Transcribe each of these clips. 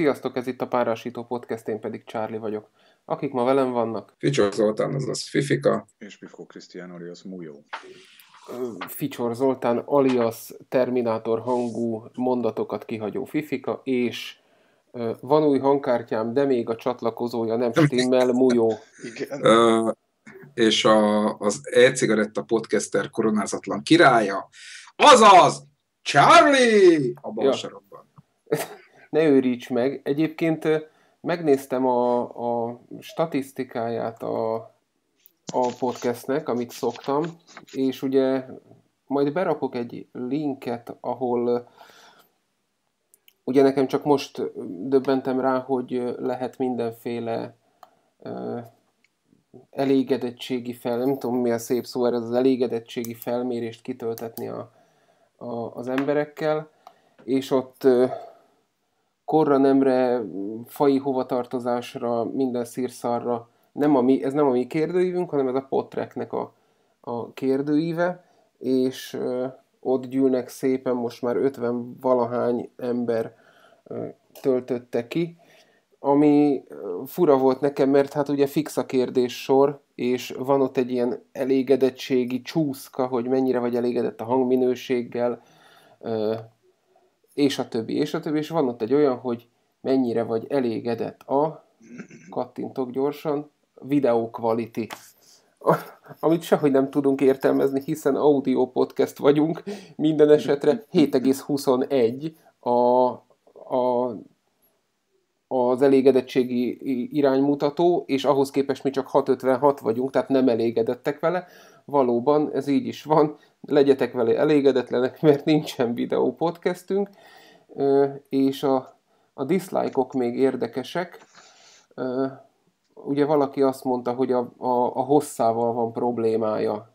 Sziasztok, ez itt a Párásító Podcast, én pedig Charlie vagyok. Akik ma velem vannak? Ficsor Zoltán, azaz Fifika. És Bifó Krisztián alias Mújó. Ficsor Zoltán alias Terminátor hangú mondatokat kihagyó Fifika, és van új hangkártyám, de még a csatlakozója nem stimmel, Mújó. Igen. Uh, és a, az e-cigaretta podcaster koronázatlan királya, azaz Charlie a bal ja. Ne őríts meg. Egyébként megnéztem a, a statisztikáját a, a podcastnek, amit szoktam, és ugye majd berakok egy linket, ahol ugye nekem csak most döbbentem rá, hogy lehet mindenféle elégedettségi fel, nem tudom mi a szép szó, ez az elégedettségi felmérést kitöltetni a, a, az emberekkel, és ott korra, nemre, fai hovatartozásra, minden szírszarra. Nem a mi, ez nem a mi kérdőívünk, hanem ez a potreknek a, a kérdőíve, és ö, ott gyűlnek szépen, most már 50 valahány ember ö, töltötte ki, ami fura volt nekem, mert hát ugye fix a kérdés sor, és van ott egy ilyen elégedettségi csúszka, hogy mennyire vagy elégedett a hangminőséggel, és a többi, és a többi, és van ott egy olyan, hogy mennyire vagy elégedett a, kattintok gyorsan, video quality, amit sehogy nem tudunk értelmezni, hiszen audio podcast vagyunk, minden esetre 7,21 a, a, az elégedettségi iránymutató, és ahhoz képest mi csak 6,56 vagyunk, tehát nem elégedettek vele. Valóban ez így is van, legyetek vele elégedetlenek, mert nincsen videó podcastünk, és a, a dislike-ok még érdekesek. Ugye valaki azt mondta, hogy a, a, a hosszával van problémája,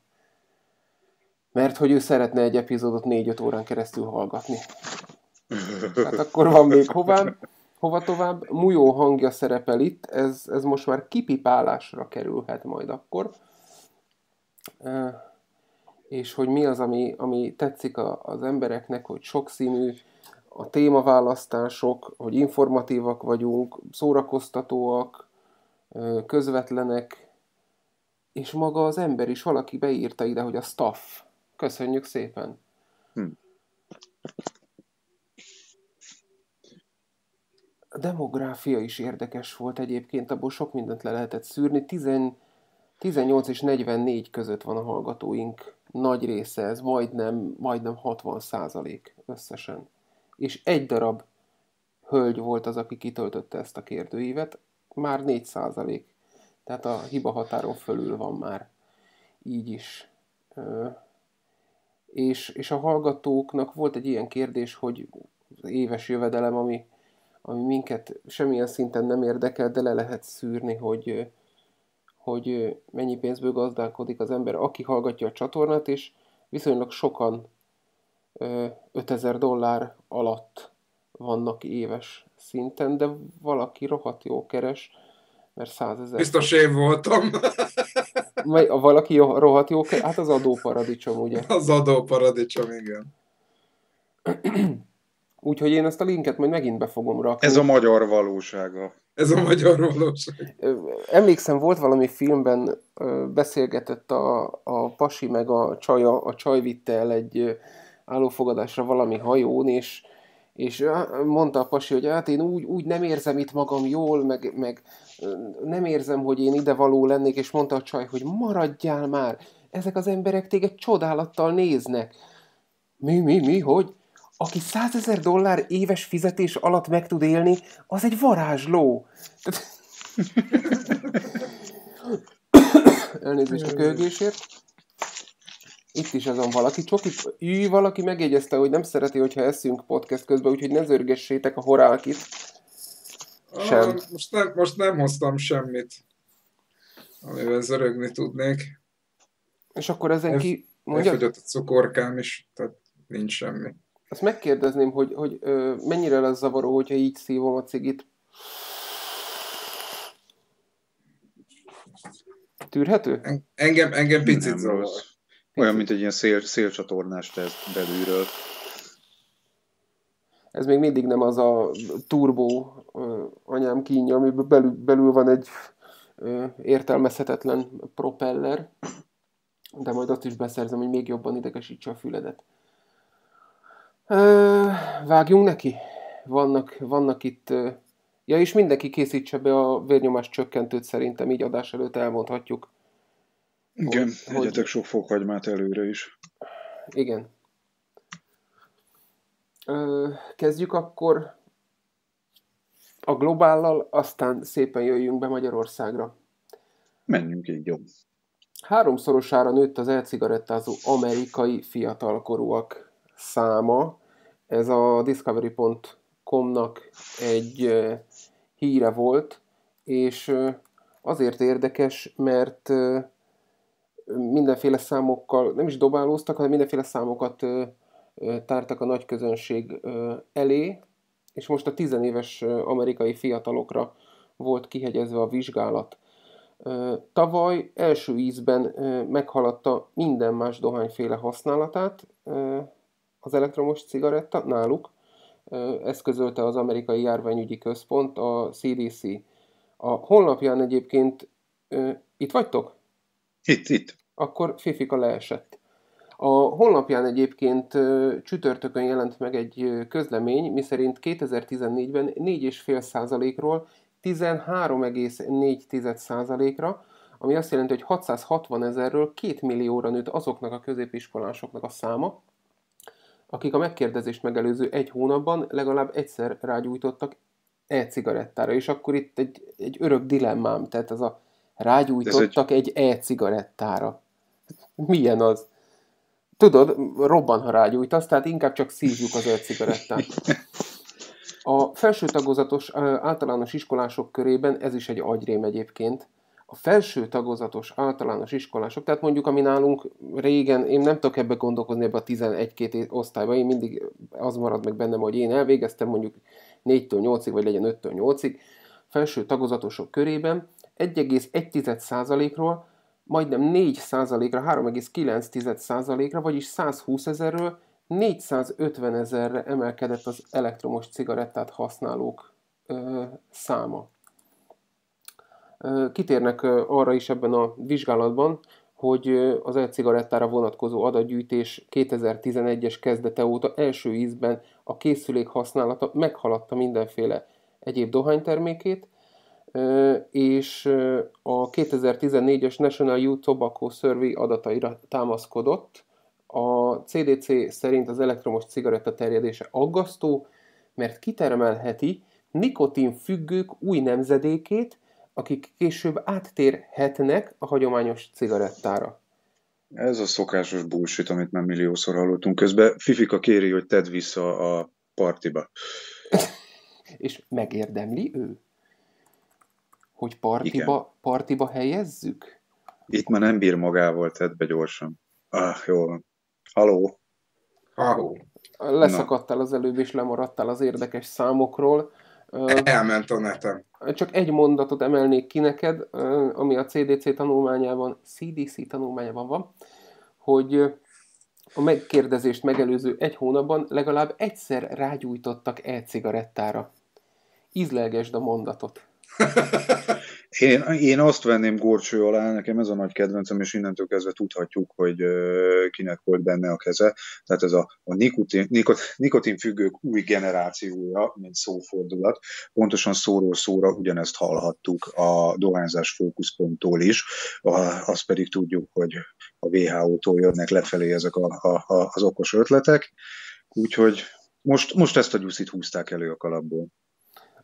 mert hogy ő szeretne egy epizódot 4-5 órán keresztül hallgatni. Hát akkor van még hová, hova tovább. Mujó hangja szerepel itt, ez, ez most már kipipálásra kerülhet majd akkor és hogy mi az, ami, ami tetszik a, az embereknek, hogy sokszínű a témaválasztások, hogy informatívak vagyunk, szórakoztatóak, közvetlenek, és maga az ember is, valaki beírta ide, hogy a staff. Köszönjük szépen! Hm. A demográfia is érdekes volt egyébként, abból sok mindent le lehetett szűrni. 10, 18 és 44 között van a hallgatóink nagy része, ez majdnem, majdnem 60 százalék összesen. És egy darab hölgy volt az, aki kitöltötte ezt a kérdőívet, már 4 százalék. Tehát a hiba határon fölül van már így is. És, és a hallgatóknak volt egy ilyen kérdés, hogy az éves jövedelem, ami, ami minket semmilyen szinten nem érdekel, de le lehet szűrni, hogy, hogy mennyi pénzből gazdálkodik az ember, aki hallgatja a csatornát, és viszonylag sokan 5000 dollár alatt vannak éves szinten, de valaki rohadt jó keres, mert 100 ezer... Biztos én voltam. Mely, a valaki jó, rohadt jó keres, hát az adóparadicsom, ugye? Az adóparadicsom, igen. Úgyhogy én ezt a linket majd megint be fogom rakni. Ez a magyar valósága. Ez a magyar valóság. Emlékszem, volt valami filmben beszélgetett a, a pasi meg a csaja, a csaj vitte el egy állófogadásra valami hajón, és, és mondta a pasi, hogy hát én úgy, úgy nem érzem itt magam jól, meg, meg nem érzem, hogy én ide való lennék, és mondta a csaj, hogy maradjál már, ezek az emberek téged csodálattal néznek. Mi, mi, mi, hogy? Aki 100 ezer dollár éves fizetés alatt meg tud élni, az egy varázsló. Elnézést a kölgésért. Itt is azon valaki. Csoki, Ű, valaki megjegyezte, hogy nem szereti, hogyha eszünk podcast közben, úgyhogy ne zörgessétek a horákit. Sem. Ah, most, nem, most nem hoztam semmit, amivel zörögni tudnék. És akkor ezen ki... Mondja? Elfogyott a cukorkám is, tehát nincs semmi. Azt megkérdezném, hogy, hogy ö, mennyire lesz zavaró, hogyha így szívom a cigit. Tűrhető? Engem, engem picit zavar. Olyan, mint egy ilyen szél, szélcsatornás teszt belülről. Ez még mindig nem az a turbó anyám kínja, amiben belül, belül van egy értelmezhetetlen propeller, de majd azt is beszerzem, hogy még jobban idegesítse a füledet. Vágjunk neki? Vannak, vannak itt... Ja, és mindenki készítse be a vérnyomás csökkentőt szerintem, így adás előtt elmondhatjuk. Igen, hogy, egyetek hogy... sok fokhagymát előre is. Igen. Kezdjük akkor a globállal, aztán szépen jöjjünk be Magyarországra. Menjünk így, jó. Háromszorosára nőtt az elcigarettázó amerikai fiatalkorúak száma. Ez a Discovery.com-nak egy híre volt, és azért érdekes, mert mindenféle számokkal, nem is dobálóztak, hanem mindenféle számokat tártak a nagy közönség elé, és most a tizenéves amerikai fiatalokra volt kihegyezve a vizsgálat. Tavaly első ízben meghaladta minden más dohányféle használatát az elektromos cigaretta náluk. Ezt közölte az amerikai járványügyi központ, a CDC. A honlapján egyébként itt vagytok? Itt, itt. Akkor Fifika leesett. A honlapján egyébként csütörtökön jelent meg egy közlemény, miszerint 2014-ben 4,5%-ról 13,4%-ra, ami azt jelenti, hogy 660 ezerről 2 millióra nőtt azoknak a középiskolásoknak a száma, akik a megkérdezést megelőző egy hónapban legalább egyszer rágyújtottak e-cigarettára, és akkor itt egy, egy örök dilemmám, tehát ez a rágyújtottak egy... egy e-cigarettára. Milyen az? Tudod, robban, ha rágyújtasz, tehát inkább csak szívjuk az e-cigarettát. A felső tagozatos általános iskolások körében ez is egy agyrém egyébként. A felső tagozatos általános iskolások, tehát mondjuk ami nálunk régen, én nem tudok ebbe gondolkozni ebbe a 11-2 osztályba, én mindig az marad meg bennem, hogy én elvégeztem mondjuk 4-től 8-ig, vagy legyen 5-től 8-ig, felső tagozatosok körében 1,1%-ról majdnem 4%-ra, 3,9%-ra, vagyis 120 ezerről 450 ezerre emelkedett az elektromos cigarettát használók ö, száma. Kitérnek arra is ebben a vizsgálatban, hogy az e-cigarettára vonatkozó adatgyűjtés 2011-es kezdete óta első ízben a készülék használata meghaladta mindenféle egyéb dohánytermékét, és a 2014-es National Youth Tobacco Survey adataira támaszkodott. A CDC szerint az elektromos cigaretta terjedése aggasztó, mert kitermelheti nikotin függők új nemzedékét, akik később áttérhetnek a hagyományos cigarettára. Ez a szokásos bullshit, amit már milliószor hallottunk. Közben Fifika kéri, hogy tedd vissza a partiba. És megérdemli ő? hogy partiba, partiba helyezzük? Itt már nem bír magával, tedd be gyorsan. Ah, jó. Haló. Haló. Leszakadtál az előbb, és lemaradtál az érdekes számokról. Elment a netem. Csak egy mondatot emelnék ki neked, ami a CDC tanulmányában, CDC tanulmányában van, hogy a megkérdezést megelőző egy hónapban legalább egyszer rágyújtottak e-cigarettára. Ízlelgesd a mondatot. Én, én azt venném górcső alá, nekem ez a nagy kedvencem, és innentől kezdve tudhatjuk, hogy kinek volt benne a keze. Tehát ez a, a nikotin, nikot, nikotinfüggők új generációja, mint szófordulat. Pontosan szóról szóra ugyanezt hallhattuk a dohányzás fókuszponttól is. Azt pedig tudjuk, hogy a WHO-tól jönnek lefelé ezek a, a, a, az okos ötletek. Úgyhogy most, most ezt a gyuszit húzták elő a kalapból.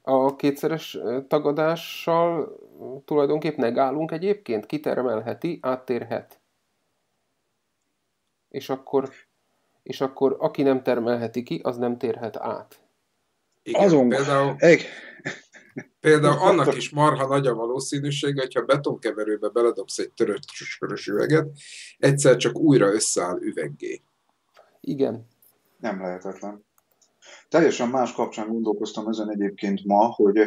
A kétszeres tagadással tulajdonképp negálunk egyébként, kitermelheti, áttérhet. És akkor, és akkor aki nem termelheti ki, az nem térhet át. Igen, Azon például, egy... például annak is marha nagy a valószínűsége, hogyha betonkeverőbe beledobsz egy törött sörös üveget, egyszer csak újra összeáll üveggé. Igen. Nem lehetetlen. Teljesen más kapcsán gondolkoztam ezen egyébként ma, hogy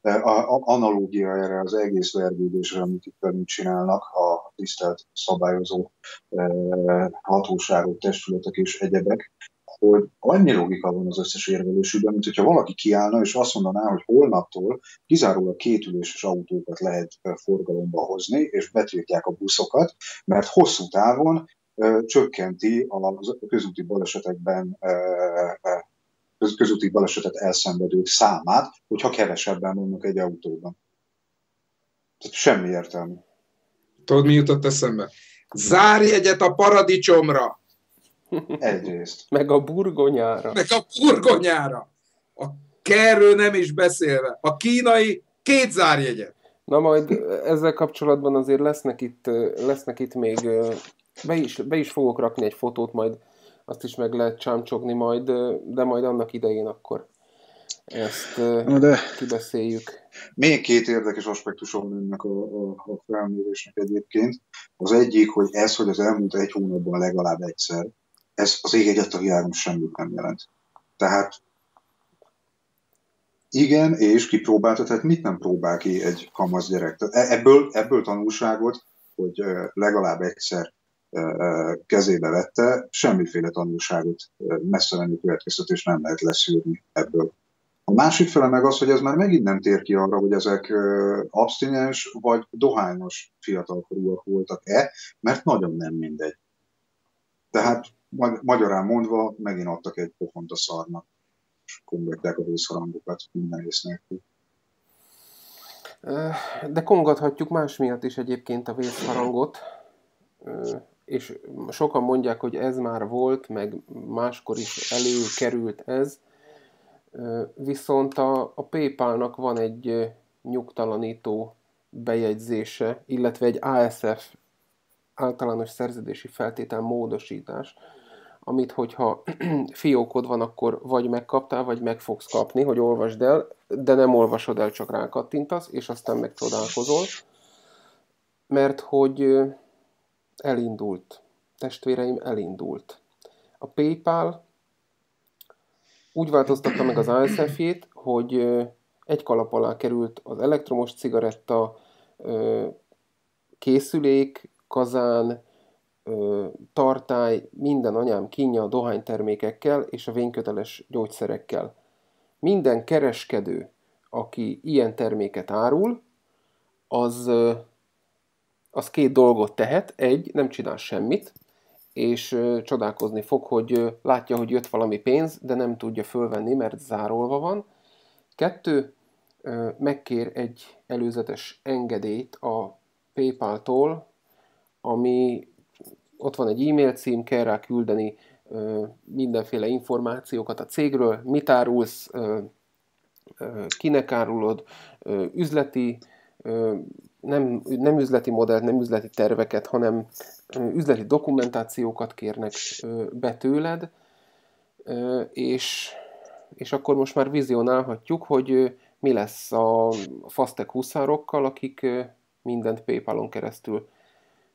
e, a, a analógia erre az egész vergődésre, amit itt velünk csinálnak a tisztelt szabályozó e, hatóságok, testületek és egyebek, hogy annyi logika van az összes érvelésükben, mint hogyha valaki kiállna, és azt mondaná, hogy holnaptól kizárólag kétüléses autókat lehet forgalomba hozni, és betiltják a buszokat, mert hosszú távon ö, csökkenti a közúti balesetekben ö, közúti balesetet elszenvedők számát, hogyha kevesebben vannak egy autóban. Tehát semmi értelme. Tudod, mi jutott eszembe? Zárj egyet a paradicsomra! Egyrészt. Meg a burgonyára. Meg a burgonyára. A kerről nem is beszélve. A kínai két zárjegyet. Na majd ezzel kapcsolatban azért lesznek itt, lesznek itt még, be is, be is fogok rakni egy fotót, majd azt is meg lehet csámcsogni majd, de majd annak idején akkor ezt Na de kibeszéljük. Még két érdekes aspektus van ennek a, a, a felmérésnek egyébként. Az egyik, hogy ez, hogy az elmúlt egy hónapban legalább egyszer ez az ég egyet a világon semmit nem jelent. Tehát igen, és kipróbálta, tehát mit nem próbál ki egy kamasz gyerek? Tehát e- ebből, ebből tanulságot, hogy legalább egyszer kezébe vette, semmiféle tanulságot, messze menő következtetés nem lehet leszűrni ebből. A másik fele meg az, hogy ez már megint nem tér ki arra, hogy ezek abstinens vagy dohányos fiatalkorúak voltak-e, mert nagyon nem mindegy. Tehát magyarán mondva megint adtak egy pofont a szarnak, és kongatják a vészharangokat minden ész nélkül. De kongathatjuk más miatt is egyébként a vészharangot, és sokan mondják, hogy ez már volt, meg máskor is előkerült ez, viszont a, a PayPal-nak van egy nyugtalanító bejegyzése, illetve egy ASF általános szerződési feltétel módosítás, amit hogyha fiókod van, akkor vagy megkaptál, vagy meg fogsz kapni, hogy olvasd el, de nem olvasod el, csak rákattintasz, és aztán megcsodálkozol, mert hogy elindult, testvéreim, elindult. A PayPal úgy változtatta meg az ASF-jét, hogy egy kalap alá került az elektromos cigaretta, készülék, kazán, tartály, minden anyám kínja a dohánytermékekkel és a vényköteles gyógyszerekkel. Minden kereskedő, aki ilyen terméket árul, az, az két dolgot tehet. Egy, nem csinál semmit, és csodálkozni fog, hogy látja, hogy jött valami pénz, de nem tudja fölvenni, mert zárolva van. Kettő, megkér egy előzetes engedélyt a PayPal-tól, ami ott van egy e-mail cím, kell rá küldeni mindenféle információkat a cégről, mit árulsz, kinek árulod, üzleti, nem, nem üzleti modellt, nem üzleti terveket, hanem üzleti dokumentációkat kérnek be tőled, és, és akkor most már vizionálhatjuk, hogy mi lesz a Fastec huszárokkal, akik mindent PayPal-on keresztül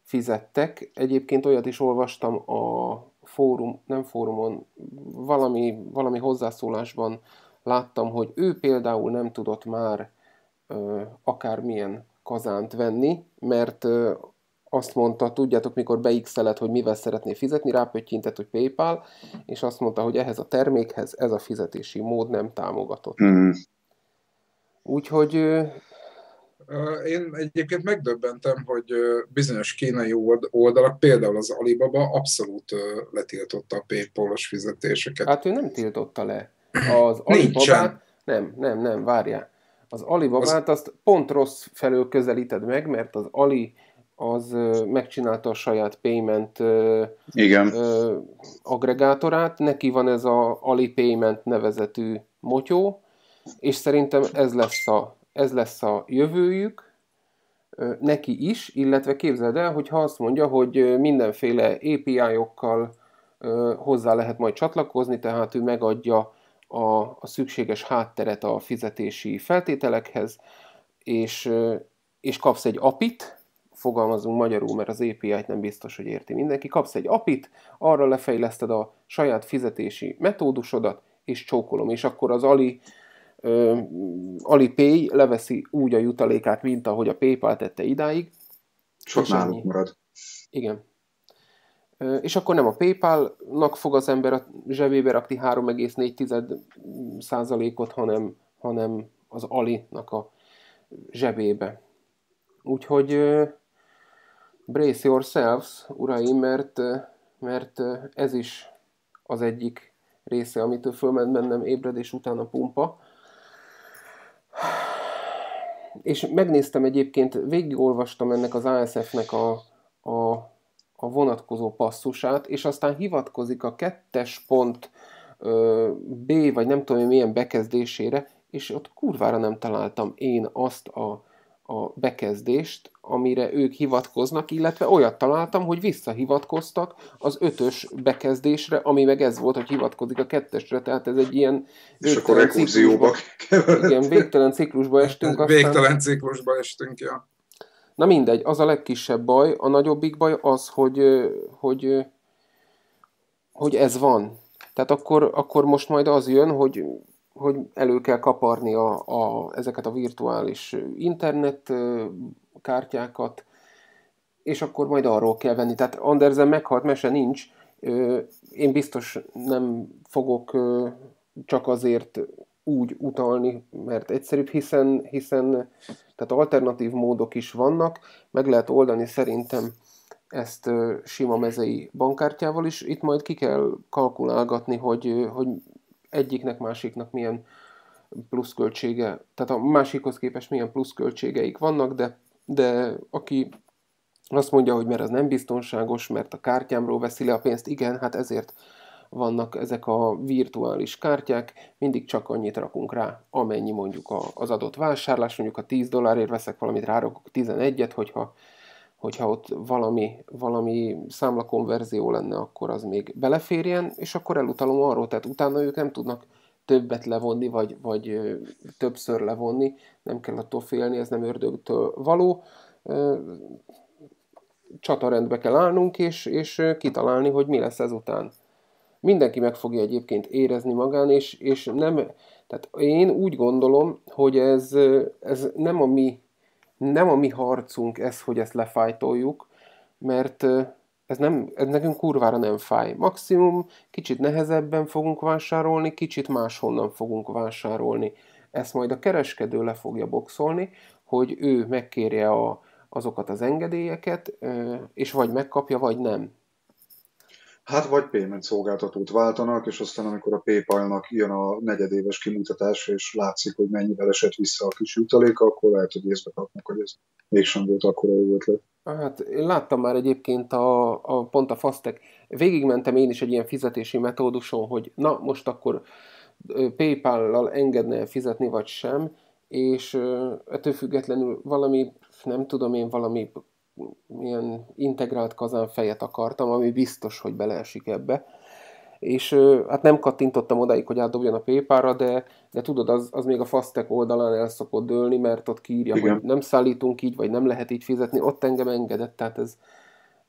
fizettek. Egyébként olyat is olvastam a fórum, nem fórumon, valami, valami hozzászólásban láttam, hogy ő például nem tudott már ö, akármilyen kazánt venni, mert azt mondta, tudjátok, mikor beixeled, hogy mivel szeretné fizetni, rápöttyintett, hogy PayPal, és azt mondta, hogy ehhez a termékhez ez a fizetési mód nem támogatott. Mm. Úgyhogy én egyébként megdöbbentem, hogy bizonyos kínai oldalak, például az Alibaba abszolút letiltotta a PayPal-os fizetéseket. Hát ő nem tiltotta le. Az Alibaba nem, nem, nem, várjál. Az Alibabát az... azt pont rossz felől közelíted meg, mert az Ali az megcsinálta a saját payment Igen. agregátorát, neki van ez a Ali Payment nevezetű motyó, és szerintem ez lesz a ez lesz a jövőjük, neki is, illetve képzeld el, hogy ha azt mondja, hogy mindenféle API-okkal hozzá lehet majd csatlakozni, tehát ő megadja a, a szükséges hátteret a fizetési feltételekhez, és, és kapsz egy API-t, fogalmazunk magyarul, mert az API-t nem biztos, hogy érti mindenki, kapsz egy API-t, arra lefejleszted a saját fizetési metódusodat, és csókolom, és akkor az Ali Alipay leveszi úgy a jutalékát, mint ahogy a PayPal tette idáig. Sok náluk marad. Igen. És akkor nem a PayPal-nak fog az ember a zsebébe rakni 3,4 százalékot, hanem, hanem az Ali-nak a zsebébe. Úgyhogy brace yourselves, uraim, mert, mert ez is az egyik része, amitől fölment bennem ébredés után a pumpa. És megnéztem egyébként, végigolvastam ennek az ASF-nek a, a, a vonatkozó passzusát, és aztán hivatkozik a kettes pont B, vagy nem tudom milyen bekezdésére, és ott kurvára nem találtam én azt a, a bekezdést, amire ők hivatkoznak, illetve olyat találtam, hogy visszahivatkoztak az ötös bekezdésre, ami meg ez volt, hogy hivatkozik a kettesre, tehát ez egy ilyen és akkor ciklusba, igen, végtelen ciklusba estünk. Aztán... Végtelen ciklusba estünk, ja. Na mindegy, az a legkisebb baj, a nagyobbik baj az, hogy, hogy, hogy ez van. Tehát akkor, akkor most majd az jön, hogy hogy elő kell kaparni a, a, ezeket a virtuális internet kártyákat, és akkor majd arról kell venni. Tehát Andersen meghalt, mese nincs. Én biztos nem fogok csak azért úgy utalni, mert egyszerűbb, hiszen, hiszen tehát alternatív módok is vannak, meg lehet oldani szerintem ezt sima mezei bankkártyával is. Itt majd ki kell kalkulálgatni, hogy, hogy egyiknek, másiknak milyen pluszköltsége, tehát a másikhoz képest milyen pluszköltségeik vannak, de, de aki azt mondja, hogy mert ez nem biztonságos, mert a kártyámról veszi le a pénzt, igen, hát ezért vannak ezek a virtuális kártyák, mindig csak annyit rakunk rá, amennyi mondjuk az adott vásárlás, mondjuk a 10 dollárért veszek valamit, rárakok 11-et, hogyha, hogyha ott valami, valami számlakonverzió lenne, akkor az még beleférjen, és akkor elutalom arról, tehát utána ők nem tudnak többet levonni, vagy, vagy többször levonni, nem kell attól félni, ez nem ördögtől való. Csatarendbe kell állnunk, és, és kitalálni, hogy mi lesz ezután. Mindenki meg fogja egyébként érezni magán, és, és nem, tehát én úgy gondolom, hogy ez, ez nem, a mi, nem a mi harcunk ez, hogy ezt lefájtoljuk, mert ez, nem, ez nekünk kurvára nem fáj. Maximum kicsit nehezebben fogunk vásárolni, kicsit máshonnan fogunk vásárolni. Ezt majd a kereskedő le fogja boxolni, hogy ő megkérje a, azokat az engedélyeket, és vagy megkapja, vagy nem. Hát vagy payment szolgáltatót váltanak, és aztán amikor a PayPal-nak jön a negyedéves kimutatás, és látszik, hogy mennyivel esett vissza a kis jutaléka, akkor lehet, hogy észbe kapnak, hogy ez mégsem volt akkora jó ötlet. Hát én láttam már egyébként a, a pont a Fastek. Végigmentem én is egy ilyen fizetési metóduson, hogy na most akkor PayPal-lal engedne fizetni, vagy sem, és ettől függetlenül valami, nem tudom én, valami milyen integrált kazánfejet akartam, ami biztos, hogy beleesik ebbe. És hát nem kattintottam odáig, hogy átdobjon a PayPal-ra, de, de tudod, az, az még a Fastek oldalán el szokott dőlni, mert ott kiírja, Igen. hogy nem szállítunk így, vagy nem lehet így fizetni, ott engem engedett, tehát ez,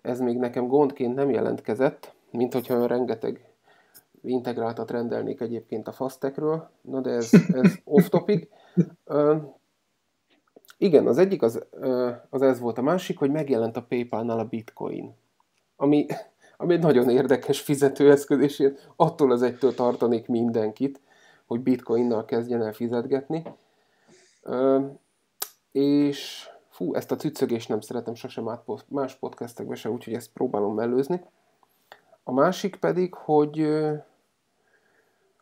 ez még nekem gondként nem jelentkezett, mint hogyha olyan rengeteg integráltat rendelnék egyébként a Fastekről, na de ez, ez off topic. Igen, az egyik az, az ez volt, a másik, hogy megjelent a PayPal-nál a bitcoin, ami, ami egy nagyon érdekes fizetőeszköz, és én attól az egytől tartanék mindenkit, hogy bitcoinnal kezdjen el fizetgetni. És fú, ezt a tüccögést nem szeretem sosem más podcastekbe se, úgyhogy ezt próbálom mellőzni. A másik pedig, hogy,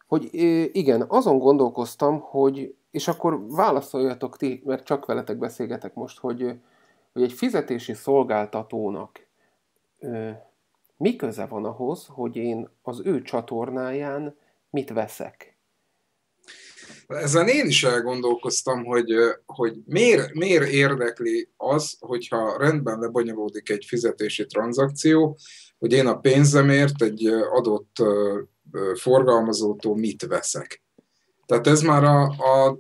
hogy igen, azon gondolkoztam, hogy és akkor válaszoljatok ti, mert csak veletek beszélgetek most, hogy, hogy egy fizetési szolgáltatónak ö, mi köze van ahhoz, hogy én az ő csatornáján mit veszek? Ezen én is elgondolkoztam, hogy, hogy miért, miért érdekli az, hogyha rendben lebonyolódik egy fizetési tranzakció, hogy én a pénzemért egy adott forgalmazótól mit veszek. Tehát ez már a, a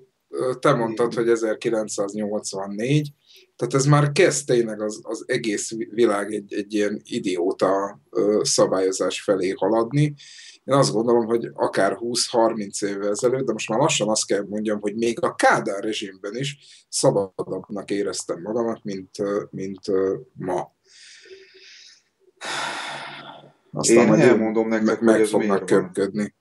te mondtad, hogy 1984, tehát ez már kezd tényleg az, az egész világ egy, egy ilyen idióta szabályozás felé haladni. Én azt gondolom, hogy akár 20-30 évvel ezelőtt, de most már lassan azt kell mondjam, hogy még a Kádár rezsimben is szabadabbnak éreztem magamat, mint, mint ma. Aztán Én elmondom nektek, meg, meg fognak köpködni.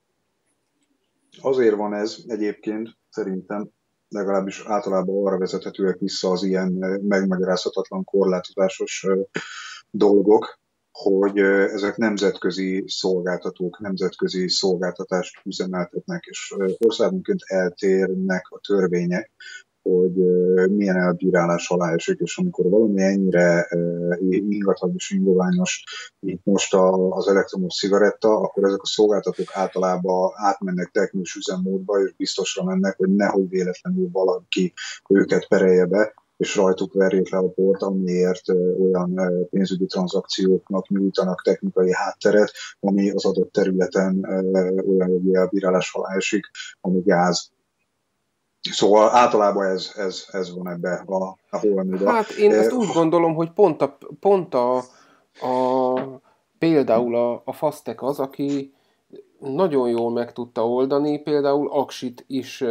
Azért van ez egyébként, szerintem, legalábbis általában arra vezethetőek vissza az ilyen megmagyarázhatatlan korlátozásos dolgok, hogy ezek nemzetközi szolgáltatók, nemzetközi szolgáltatást üzemeltetnek, és országonként eltérnek a törvények, hogy milyen elbírálás alá esik, és amikor valami ennyire ingatag és ingoványos, mint most az elektromos cigaretta, akkor ezek a szolgáltatók általában átmennek technikus üzemmódba, és biztosra mennek, hogy nehogy véletlenül valaki őket perelje be, és rajtuk verjék le a port, amiért olyan pénzügyi tranzakcióknak nyújtanak technikai hátteret, ami az adott területen olyan jogi elbírálás alá esik, ami gáz. Szóval általában ez, ez, ez van ebbe a, a holmiba. Hát én ezt úgy gondolom, hogy pont a, pont a, a például a, a Fasztek az, aki nagyon jól meg tudta oldani, például Aksit is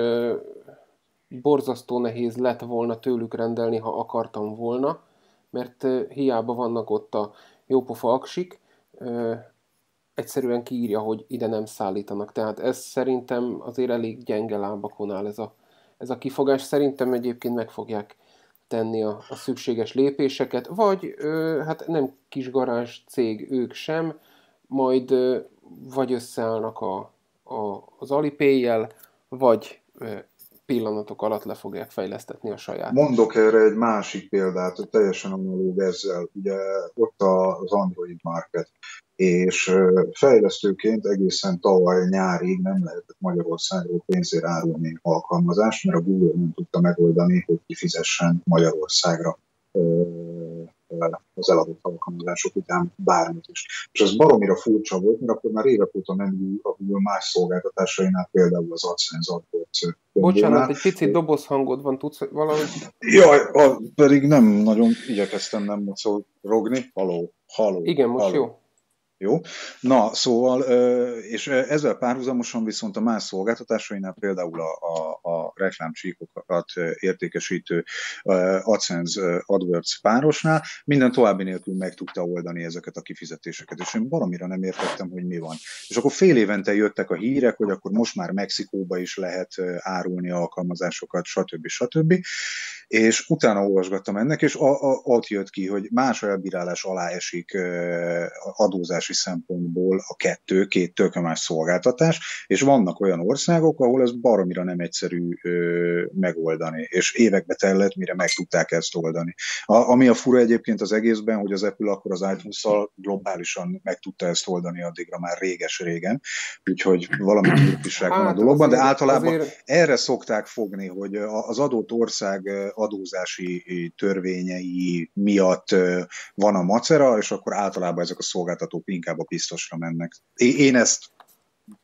borzasztó nehéz lett volna tőlük rendelni, ha akartam volna, mert hiába vannak ott a jópofa aksik, egyszerűen kiírja, hogy ide nem szállítanak. Tehát ez szerintem azért elég gyenge lábakon áll ez a, ez a kifogás. Szerintem egyébként meg fogják tenni a, a szükséges lépéseket, vagy ö, hát nem kis garázs cég ők sem, majd ö, vagy összeállnak a, a, az Alipay-jel, vagy ö, pillanatok alatt le fogják fejlesztetni a saját. Mondok erre egy másik példát, teljesen analóg ezzel. Ugye ott az Android Market, és fejlesztőként egészen tavaly nyárig nem lehetett Magyarországról pénzért árulni alkalmazást, mert a Google nem tudta megoldani, hogy kifizessen Magyarországra az eladott alkalmazások után bármit is. És ez baromira furcsa volt, mert akkor már évek óta nem a Google más szolgáltatásainál, például az AdSense AdWords. Bocsánat, egy picit dobozhangod van, tudsz valahogy? Jaj, a, pedig nem nagyon igyekeztem nem mocorogni. Haló, haló. Igen, most haló. jó. Jó? Na, szóval, és ezzel párhuzamosan viszont a más szolgáltatásainál például a, a, a reklámcsíkokat értékesítő AdSense AdWords párosnál minden további nélkül meg tudta oldani ezeket a kifizetéseket, és én valamire nem értettem, hogy mi van. És akkor fél évente jöttek a hírek, hogy akkor most már Mexikóba is lehet árulni alkalmazásokat, stb. stb. És utána olvasgattam ennek, és a, a, ott jött ki, hogy más elbírálás alá esik adózás szolgáltatási szempontból a kettő, két tök más szolgáltatás, és vannak olyan országok, ahol ez baromira nem egyszerű ö, megoldani, és évekbe tellett, mire meg tudták ezt oldani. A, ami a fura egyébként az egészben, hogy az Apple akkor az iTunes-szal globálisan meg tudta ezt oldani addigra már réges-régen, úgyhogy valami turpisság hát, van a hát dologban, azért, de általában azért... erre szokták fogni, hogy az adott ország adózási törvényei miatt van a macera, és akkor általában ezek a szolgáltatók inkább a biztosra mennek. Én ezt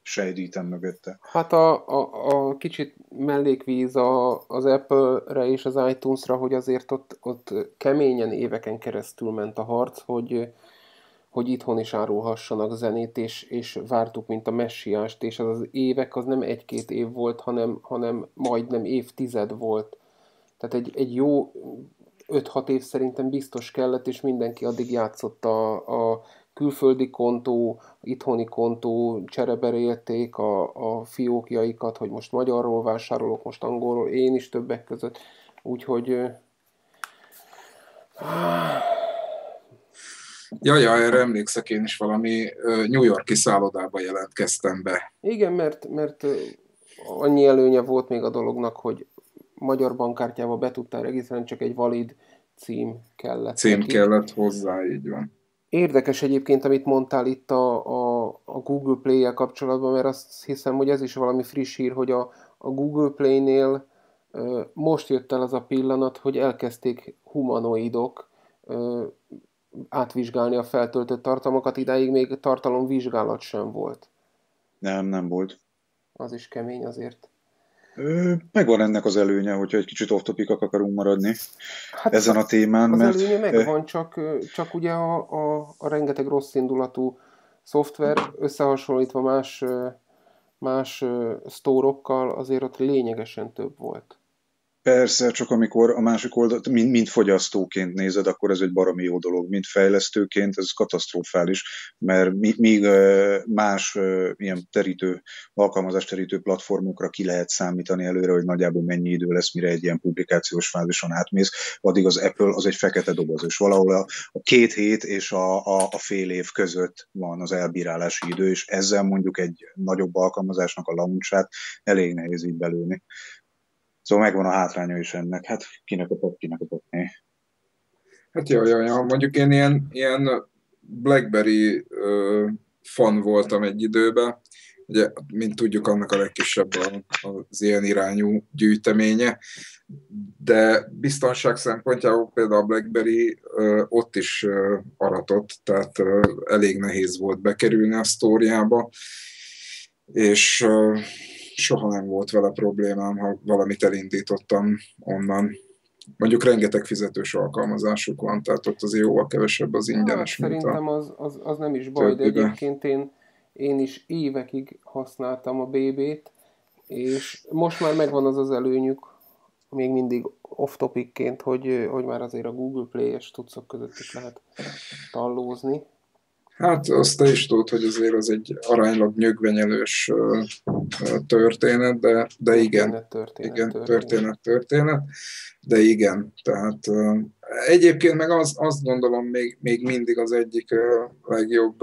sejtítem mögötte. Hát a, a, a kicsit mellékvíz a, az Apple-re és az iTunes-ra, hogy azért ott, ott keményen éveken keresztül ment a harc, hogy, hogy itthon is árulhassanak zenét, és, és vártuk, mint a messiást, és az, az évek az nem egy-két év volt, hanem, hanem majdnem évtized volt. Tehát egy, egy jó 5-6 év szerintem biztos kellett, és mindenki addig játszott a, a külföldi kontó, itthoni kontó, csereberélték a, a fiókjaikat, hogy most magyarról vásárolok, most angolról, én is többek között. Úgyhogy... Ja, ja, erre emlékszek én is valami New Yorki szállodába jelentkeztem be. Igen, mert, mert annyi előnye volt még a dolognak, hogy magyar bankkártyával be tudtál regisztrálni, csak egy valid cím kellett. Cím neki. kellett hozzá, így van. Érdekes egyébként, amit mondtál itt a, a, a Google Play-jel kapcsolatban, mert azt hiszem, hogy ez is valami friss hír, hogy a, a Google Play-nél ö, most jött el az a pillanat, hogy elkezdték humanoidok ö, átvizsgálni a feltöltött tartalmakat, idáig még tartalomvizsgálat sem volt. Nem, nem volt. Az is kemény azért. Megvan ennek az előnye, hogyha egy kicsit off akarunk maradni hát ezen a témán. Az mert... előnye megvan, csak, csak ugye a, a, a rengeteg rossz indulatú szoftver összehasonlítva más, más sztórokkal azért ott lényegesen több volt. Persze, csak amikor a másik oldalt, mint, mint fogyasztóként nézed, akkor ez egy baromi jó dolog. Mint fejlesztőként ez katasztrofális, mert míg más ilyen terítő, alkalmazás terítő platformokra ki lehet számítani előre, hogy nagyjából mennyi idő lesz, mire egy ilyen publikációs fázison átmész, addig az Apple az egy fekete doboz, és valahol a, a két hét és a, a, a fél év között van az elbírálási idő, és ezzel mondjuk egy nagyobb alkalmazásnak a launchát elég nehéz így belőni. Szóval megvan a hátránya is ennek. Hát kinek a pop, kinek a pop. Hát jó, jó, jó. Mondjuk én ilyen, ilyen Blackberry ö, fan voltam egy időben. Ugye, mint tudjuk, annak a legkisebb az ilyen irányú gyűjteménye, de biztonság szempontjából például a BlackBerry ö, ott is ö, aratott, tehát ö, elég nehéz volt bekerülni a sztóriába, és soha nem volt vele problémám, ha valamit elindítottam onnan. Mondjuk rengeteg fizetős alkalmazásuk van, tehát ott azért jóval kevesebb az ingyenes. Hát, szerintem az, az, az nem is baj, de egyébként én, én is évekig használtam a BB-t, és most már megvan az az előnyük, még mindig off-topicként, hogy, hogy már azért a Google Play-es tudszok között is lehet tallózni. Hát azt te is tudod, hogy azért az egy aránylag nyögvenyelős történet, de, de igen, történet, igen, történet, történet, történet, de igen, tehát egyébként meg az, azt gondolom még, még mindig az egyik legjobb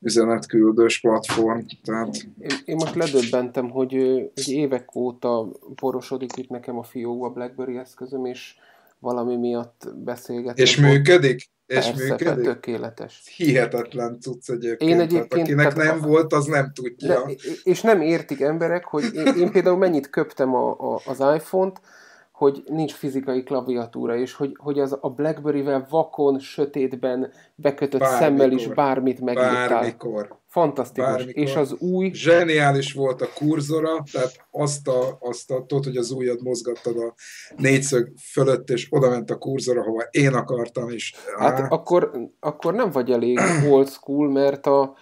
üzenetküldős platform. Tehát... Én, én most ledöbbentem, hogy egy évek óta porosodik itt nekem a fiókba BlackBerry eszközöm, és valami miatt beszélgetünk. És működik? És Persze, működik? tökéletes. Hihetetlen cucc egyébként. Én egyébként tehát, akinek tehát nem a, volt, az nem tudja. De, és nem értik emberek, hogy én, én például mennyit köptem a, a, az iPhone-t, hogy nincs fizikai klaviatúra, és hogy, hogy az a Blackberry-vel vakon, sötétben, bekötött bármikor, szemmel is bármit megírtál. Bármikor. Fantasztikus. Bármikor. És az új... Zseniális volt a kurzora, tehát azt a, azt a tudod, hogy az ujjad mozgattad a négyszög fölött, és oda ment a kurzora, hova én akartam is. Hát akkor, akkor nem vagy elég old school, mert a,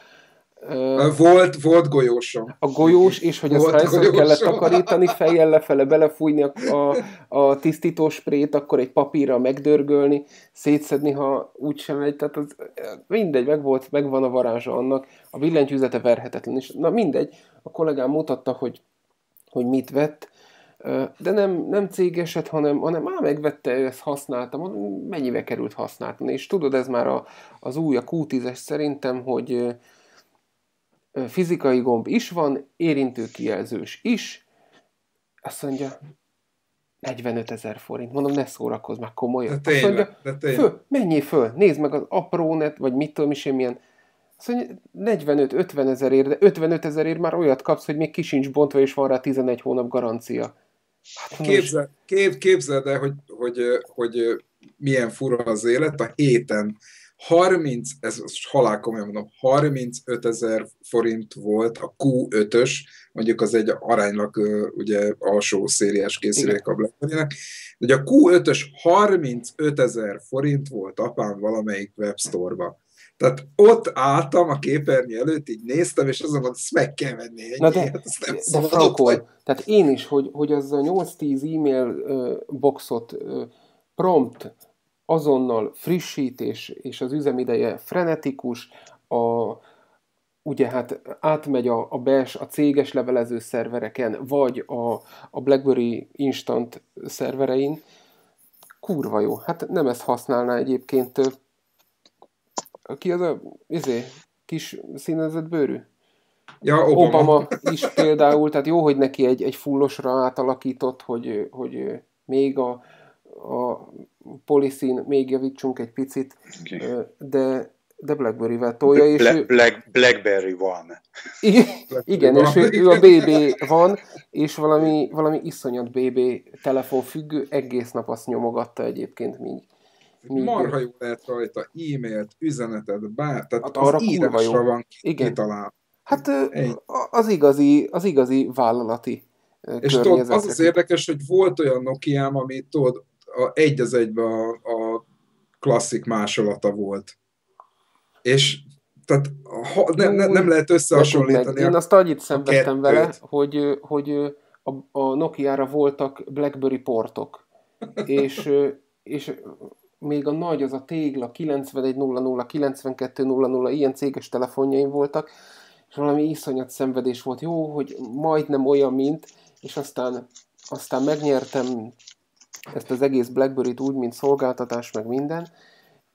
volt, volt golyósom. A golyós, és hogy azt hányszor kellett takarítani, fejjel lefele belefújni a, a, a tisztítósprét, akkor egy papírra megdörgölni, szétszedni, ha úgy sem megy. Tehát az, mindegy, meg volt, megvan a varázsa annak. A billentyűzete verhetetlen is. Na mindegy, a kollégám mutatta, hogy, hogy mit vett, de nem, nem cégeset, hanem, hanem már megvette, ezt használtam, mennyibe került használni. És tudod, ez már a, az új, a Q10-es szerintem, hogy fizikai gomb is van, érintő kijelzős is. Azt mondja, 45 ezer forint. Mondom, ne szórakozz már komolyan. De tényleg, Azt mondja, de föl, mennyi föl? Nézd meg az aprónet, vagy mit tudom is én milyen. Azt mondja, 45-50 ezerért, de 55 ezerért már olyat kapsz, hogy még kisincs bontva, és van rá 11 hónap garancia. Hát képzel, kép, képzeld el, hogy, hogy, hogy milyen fura az élet. A héten 30, ez halál komolyan mondom, 35 ezer forint volt a Q5-ös, mondjuk az egy aránylag ugye alsó szériás készülék a blackberry de a Q5-ös 35 ezer forint volt apám valamelyik webstore-ba. Tehát ott álltam a képernyő előtt, így néztem, és azon mondtam, ezt meg kell venni. Na de, ilyet, nem de Franco, hogy... tehát én is, hogy, hogy az a 8-10 e-mail uh, boxot uh, prompt azonnal frissítés és az üzemideje frenetikus, a, ugye hát átmegy a, a BES, a céges levelező szervereken, vagy a, a BlackBerry Instant szerverein, kurva jó. Hát nem ezt használná egyébként ki az a izé, kis színezett bőrű? Ja, Obama. Obama is például, tehát jó, hogy neki egy, egy fullosra átalakított, hogy, hogy még a, a policy még javítsunk egy picit, okay. de, de Blackberry-vel tolja. És Black, ő... Black, Blackberry van. Igen, és ő, ő, a BB van, és valami, valami iszonyat BB telefonfüggő, egész nap azt nyomogatta egyébként mind. Míg... Marha jó lehet rajta e-mailt, üzenetet, bár, tehát hát az írásra van Igen. kitalálva. Hát Egy. az igazi, az igazi vállalati és tudod, az az érdekes, hogy volt olyan Nokia-m, ami tudod, a, egy az egybe a, a klasszik másolata volt. És tehát ha, ne, ne, nem lehet összehasonlítani. Én azt annyit szenvedtem vele, hogy, hogy a, a Nokia-ra voltak BlackBerry portok, és, és még a nagy, az a tégla, 9100, 9200, ilyen céges telefonjaim voltak, és valami iszonyat szenvedés volt. Jó, hogy majdnem olyan, mint, és aztán, aztán megnyertem ezt az egész Blackberry-t úgy, mint szolgáltatás, meg minden,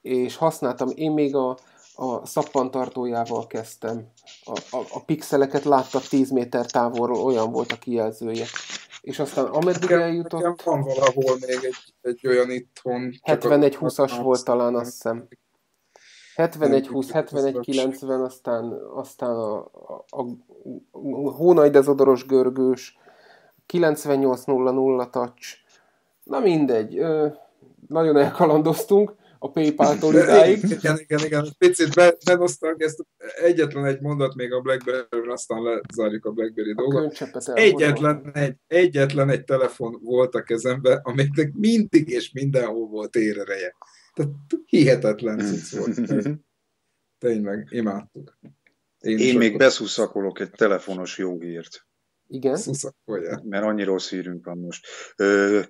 és használtam, én még a, a szappantartójával kezdtem. A, a, a pixeleket láttak 10 méter távolról, olyan volt a kijelzője. És aztán ameddig nekem, eljutott... Nekem van valahol még egy, egy olyan itthon. 71-20-as volt talán, azt hiszem. 71-20, 71-90, aztán, aztán a, a, a, a hónai dezodoros görgős, 98-00 touch, na mindegy, ö, nagyon elkalandoztunk, a PayPal-tól idáig. Igen, igen, igen. Picit be, ezt egyetlen egy mondat még a BlackBerry, aztán lezárjuk a BlackBerry a dolgot. Egyetlen egy, egyetlen egy telefon volt a kezemben, aminek mindig és mindenhol volt érereje. Tehát hihetetlen cucc volt. Tényleg, imádtuk. Én, Én még beszuszakolok egy telefonos jó hírt. Igen. Szuszakolja. Mert annyi rossz hírünk van most.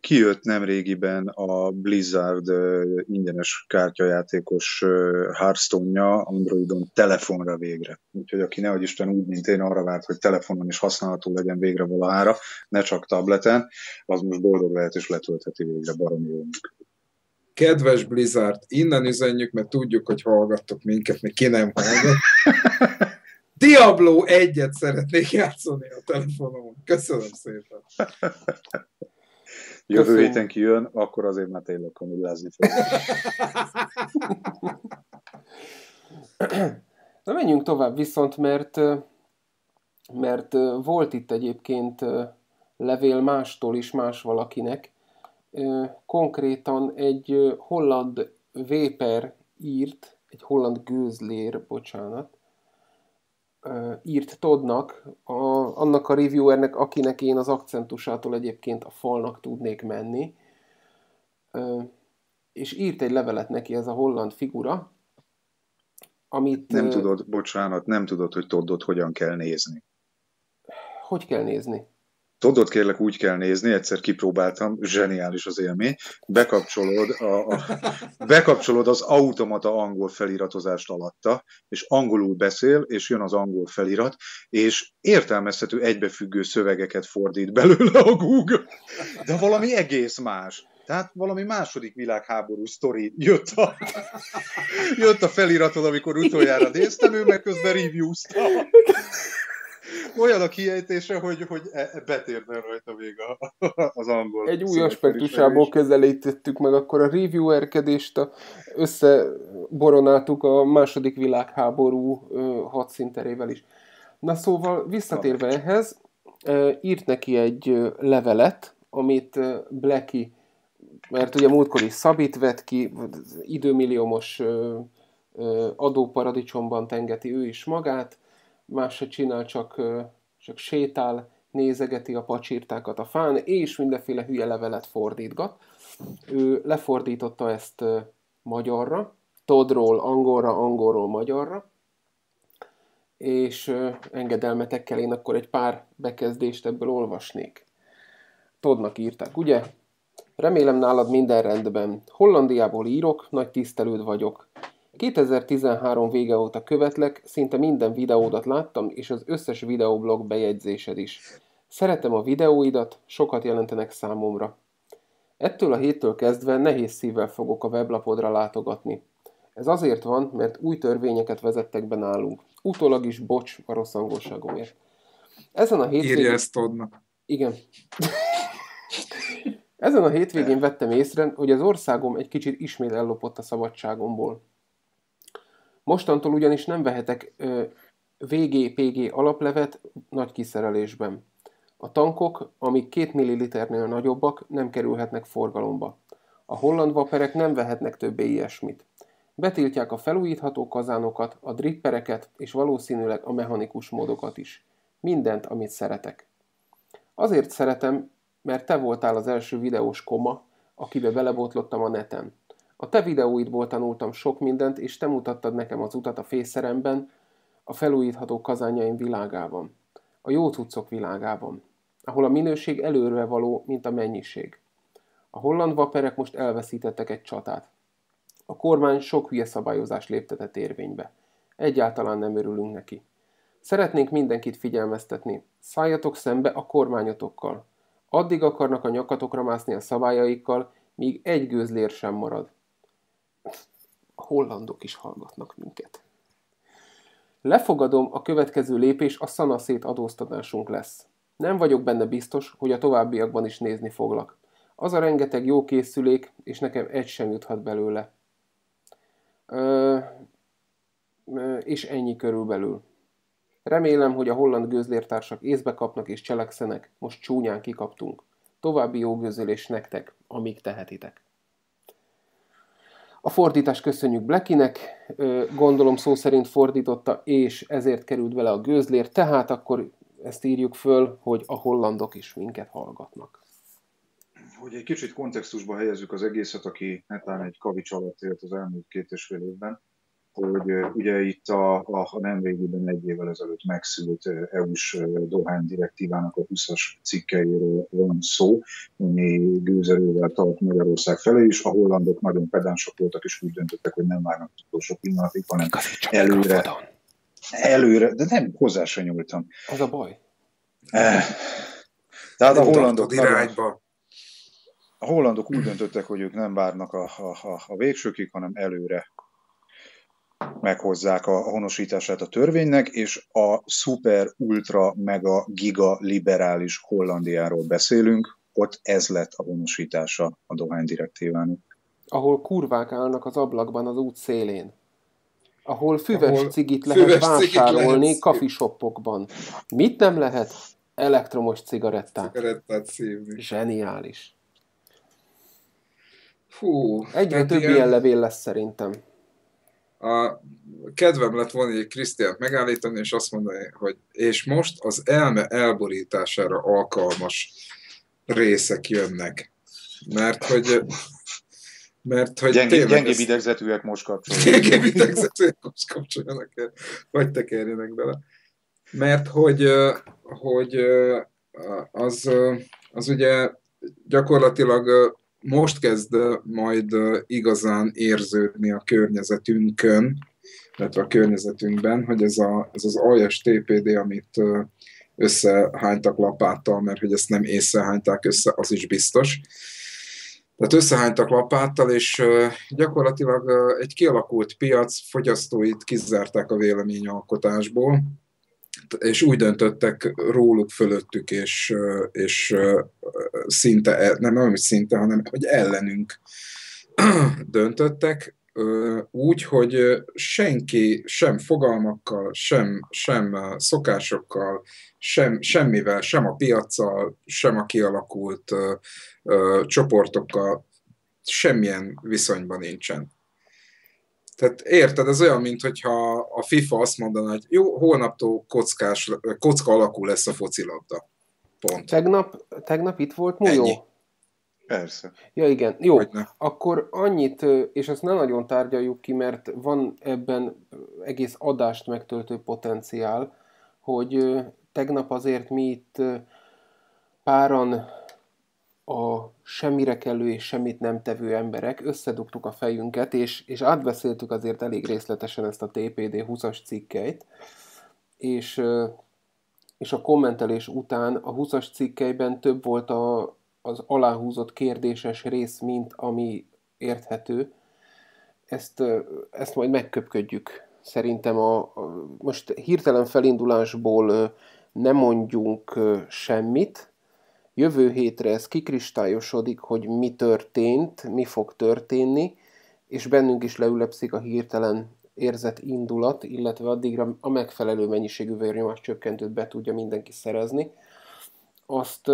Kijött nemrégiben a Blizzard ingyenes kártyajátékos Hearthstone-ja Androidon telefonra végre. Úgyhogy aki nehogy Isten úgy, mint én arra várt, hogy telefonon is használható legyen végre valahára, ne csak tableten, az most boldog lehet és letöltheti végre baromi jó Kedves Blizzard, innen üzenjük, mert tudjuk, hogy hallgattok minket, még ki nem hallgat. Diablo egyet szeretnék játszani a telefonomon. Köszönöm szépen. Jövő héten kijön, akkor azért már tényleg kamilázni fog. Na menjünk tovább viszont, mert, mert volt itt egyébként levél mástól is, más valakinek. Konkrétan egy holland véper írt, egy holland gőzlér, bocsánat, írt Todnak, a, annak a reviewernek, akinek én az akcentusától egyébként a falnak tudnék menni, és írt egy levelet neki ez a holland figura, amit... Nem tudod, bocsánat, nem tudod, hogy Toddot hogyan kell nézni. Hogy kell nézni? Tudod, kérlek úgy kell nézni, egyszer kipróbáltam, zseniális az élmény, bekapcsolod, a, a, bekapcsolod az automata angol feliratozást alatta, és angolul beszél, és jön az angol felirat, és értelmezhető egybefüggő szövegeket fordít belőle a Google, de valami egész más. Tehát valami második világháború sztori jött a, jött a feliratod, amikor utoljára néztem, ő meg közben reviewzta olyan a kiejtése, hogy, hogy e, e betérne rajta még a, az angol. Egy új aspektusából közelítettük meg akkor a reviewerkedést, összeboronáltuk a második világháború hadszínterével is. Na szóval visszatérve ehhez, írt neki egy levelet, amit Blacky, mert ugye múltkor is Szabit vett ki, időmilliómos adóparadicsomban tengeti ő is magát, más se csinál, csak, csak sétál, nézegeti a pacsirtákat a fán, és mindenféle hülye levelet fordítgat. Ő lefordította ezt magyarra, Todról angolra, angolról magyarra, és engedelmetekkel én akkor egy pár bekezdést ebből olvasnék. Todnak írták, ugye? Remélem nálad minden rendben. Hollandiából írok, nagy tisztelőd vagyok. 2013 vége óta követlek, szinte minden videódat láttam, és az összes videoblog bejegyzésed is. Szeretem a videóidat, sokat jelentenek számomra. Ettől a héttől kezdve nehéz szívvel fogok a weblapodra látogatni. Ez azért van, mert új törvényeket vezettek be nálunk. Utólag is bocs a rossz angolságomért. Ezen a hétvégén... Írja ezt Todnak. Igen. Ezen a hétvégén vettem észre, hogy az országom egy kicsit ismét ellopott a szabadságomból. Mostantól ugyanis nem vehetek VGPG alaplevet nagy kiszerelésben. A tankok, amik 2 ml-nél nagyobbak, nem kerülhetnek forgalomba. A holland vaperek nem vehetnek többé ilyesmit. Betiltják a felújítható kazánokat, a drippereket és valószínűleg a mechanikus módokat is. Mindent, amit szeretek. Azért szeretem, mert te voltál az első videós koma, akibe belebotlottam a neten. A te videóidból tanultam sok mindent, és te mutattad nekem az utat a fészeremben, a felújítható kazányaim világában, a jó cuccok világában. ahol a minőség előre való, mint a mennyiség. A holland vaperek most elveszítettek egy csatát. A kormány sok hülye szabályozást léptetett érvénybe. Egyáltalán nem örülünk neki. Szeretnénk mindenkit figyelmeztetni. Szálljatok szembe a kormányotokkal. Addig akarnak a nyakatokra mászni a szabályaikkal, míg egy gőzlér sem marad. Hollandok is hallgatnak minket. Lefogadom, a következő lépés a szanaszét adóztatásunk lesz. Nem vagyok benne biztos, hogy a továbbiakban is nézni foglak. Az a rengeteg jó készülék, és nekem egy sem juthat belőle. Ö, és ennyi körülbelül. Remélem, hogy a holland gőzlértársak észbe kapnak és cselekszenek, most csúnyán kikaptunk. További jó gőzölés nektek, amíg tehetitek. A fordítást köszönjük Blackinek, gondolom szó szerint fordította, és ezért került vele a gőzlér, tehát akkor ezt írjuk föl, hogy a hollandok is minket hallgatnak. Hogy egy kicsit kontextusba helyezzük az egészet, aki netán egy kavics alatt élt az elmúlt két és fél évben, hogy ugye itt a, a, a nem végében egy évvel ezelőtt megszült EU-s dohány direktívának a 20-as cikkeiről van szó, ami gőzerővel tart Magyarország felé is. A hollandok nagyon pedánsok voltak, és úgy döntöttek, hogy nem várnak utolsó pillanatig, hanem előre, előre, de nem hozzá se nyúltam. Az a baj. Eh, tehát a hollandok irányba. A hollandok úgy döntöttek, hogy ők nem várnak a, a, a végsőkig, hanem előre meghozzák a honosítását a törvénynek, és a szuper, ultra, mega, giga liberális Hollandiáról beszélünk, ott ez lett a honosítása a dohánydirektívának. Ahol kurvák állnak az ablakban az út szélén. Ahol füves ahol cigit lehet füves vásárolni kafisoppokban. Mit nem lehet? Elektromos cigarettát. Cigarettát szívni. Zseniális. Fú, Egyre több ilyen... ilyen levél lesz szerintem a kedvem lett volna egy Krisztiánt megállítani, és azt mondani, hogy és most az elme elborítására alkalmas részek jönnek. Mert hogy mert hogy gyenge, gyenge ezt... idegzetűek most kapcsoljanak. Gyenge idegzetűek most kapcsoljanak el, vagy tekerjenek bele. Mert hogy, hogy az, az ugye gyakorlatilag most kezd majd igazán érződni a környezetünkön, illetve a környezetünkben, hogy ez, a, ez az aljas TPD, amit összehánytak lapáttal, mert hogy ezt nem észrehányták össze, az is biztos. Tehát összehánytak lapáttal, és gyakorlatilag egy kialakult piac fogyasztóit kizárták a véleményalkotásból, és úgy döntöttek róluk fölöttük, és, és szinte, e, nem, nem szinte, hanem hogy ellenünk döntöttek, úgy, hogy senki sem fogalmakkal, sem, sem szokásokkal, sem, semmivel, sem a piaccal, sem a kialakult ö, ö, csoportokkal semmilyen viszonyban nincsen. Tehát érted, ez olyan, mintha a FIFA azt mondaná, hogy jó, holnaptól kockás, kocka alakú lesz a focilabda. Pont. Tegnap, tegnap itt volt Mújó? Ennyi. Persze. Ja igen, jó. Akkor annyit, és ezt nem nagyon tárgyaljuk ki, mert van ebben egész adást megtöltő potenciál, hogy tegnap azért mi itt páran a semmire kellő és semmit nem tevő emberek, összedugtuk a fejünket, és, és átbeszéltük azért elég részletesen ezt a TPD 20-as cikkeit, és, és a kommentelés után a 20-as cikkeiben több volt a, az aláhúzott kérdéses rész, mint ami érthető. Ezt, ezt majd megköpködjük. Szerintem a, a most hirtelen felindulásból nem mondjunk semmit, Jövő hétre ez kikristályosodik, hogy mi történt, mi fog történni, és bennünk is leülepszik a hirtelen érzett indulat, illetve addigra a megfelelő mennyiségű vérnyomás csökkentőt be tudja mindenki szerezni. Azt,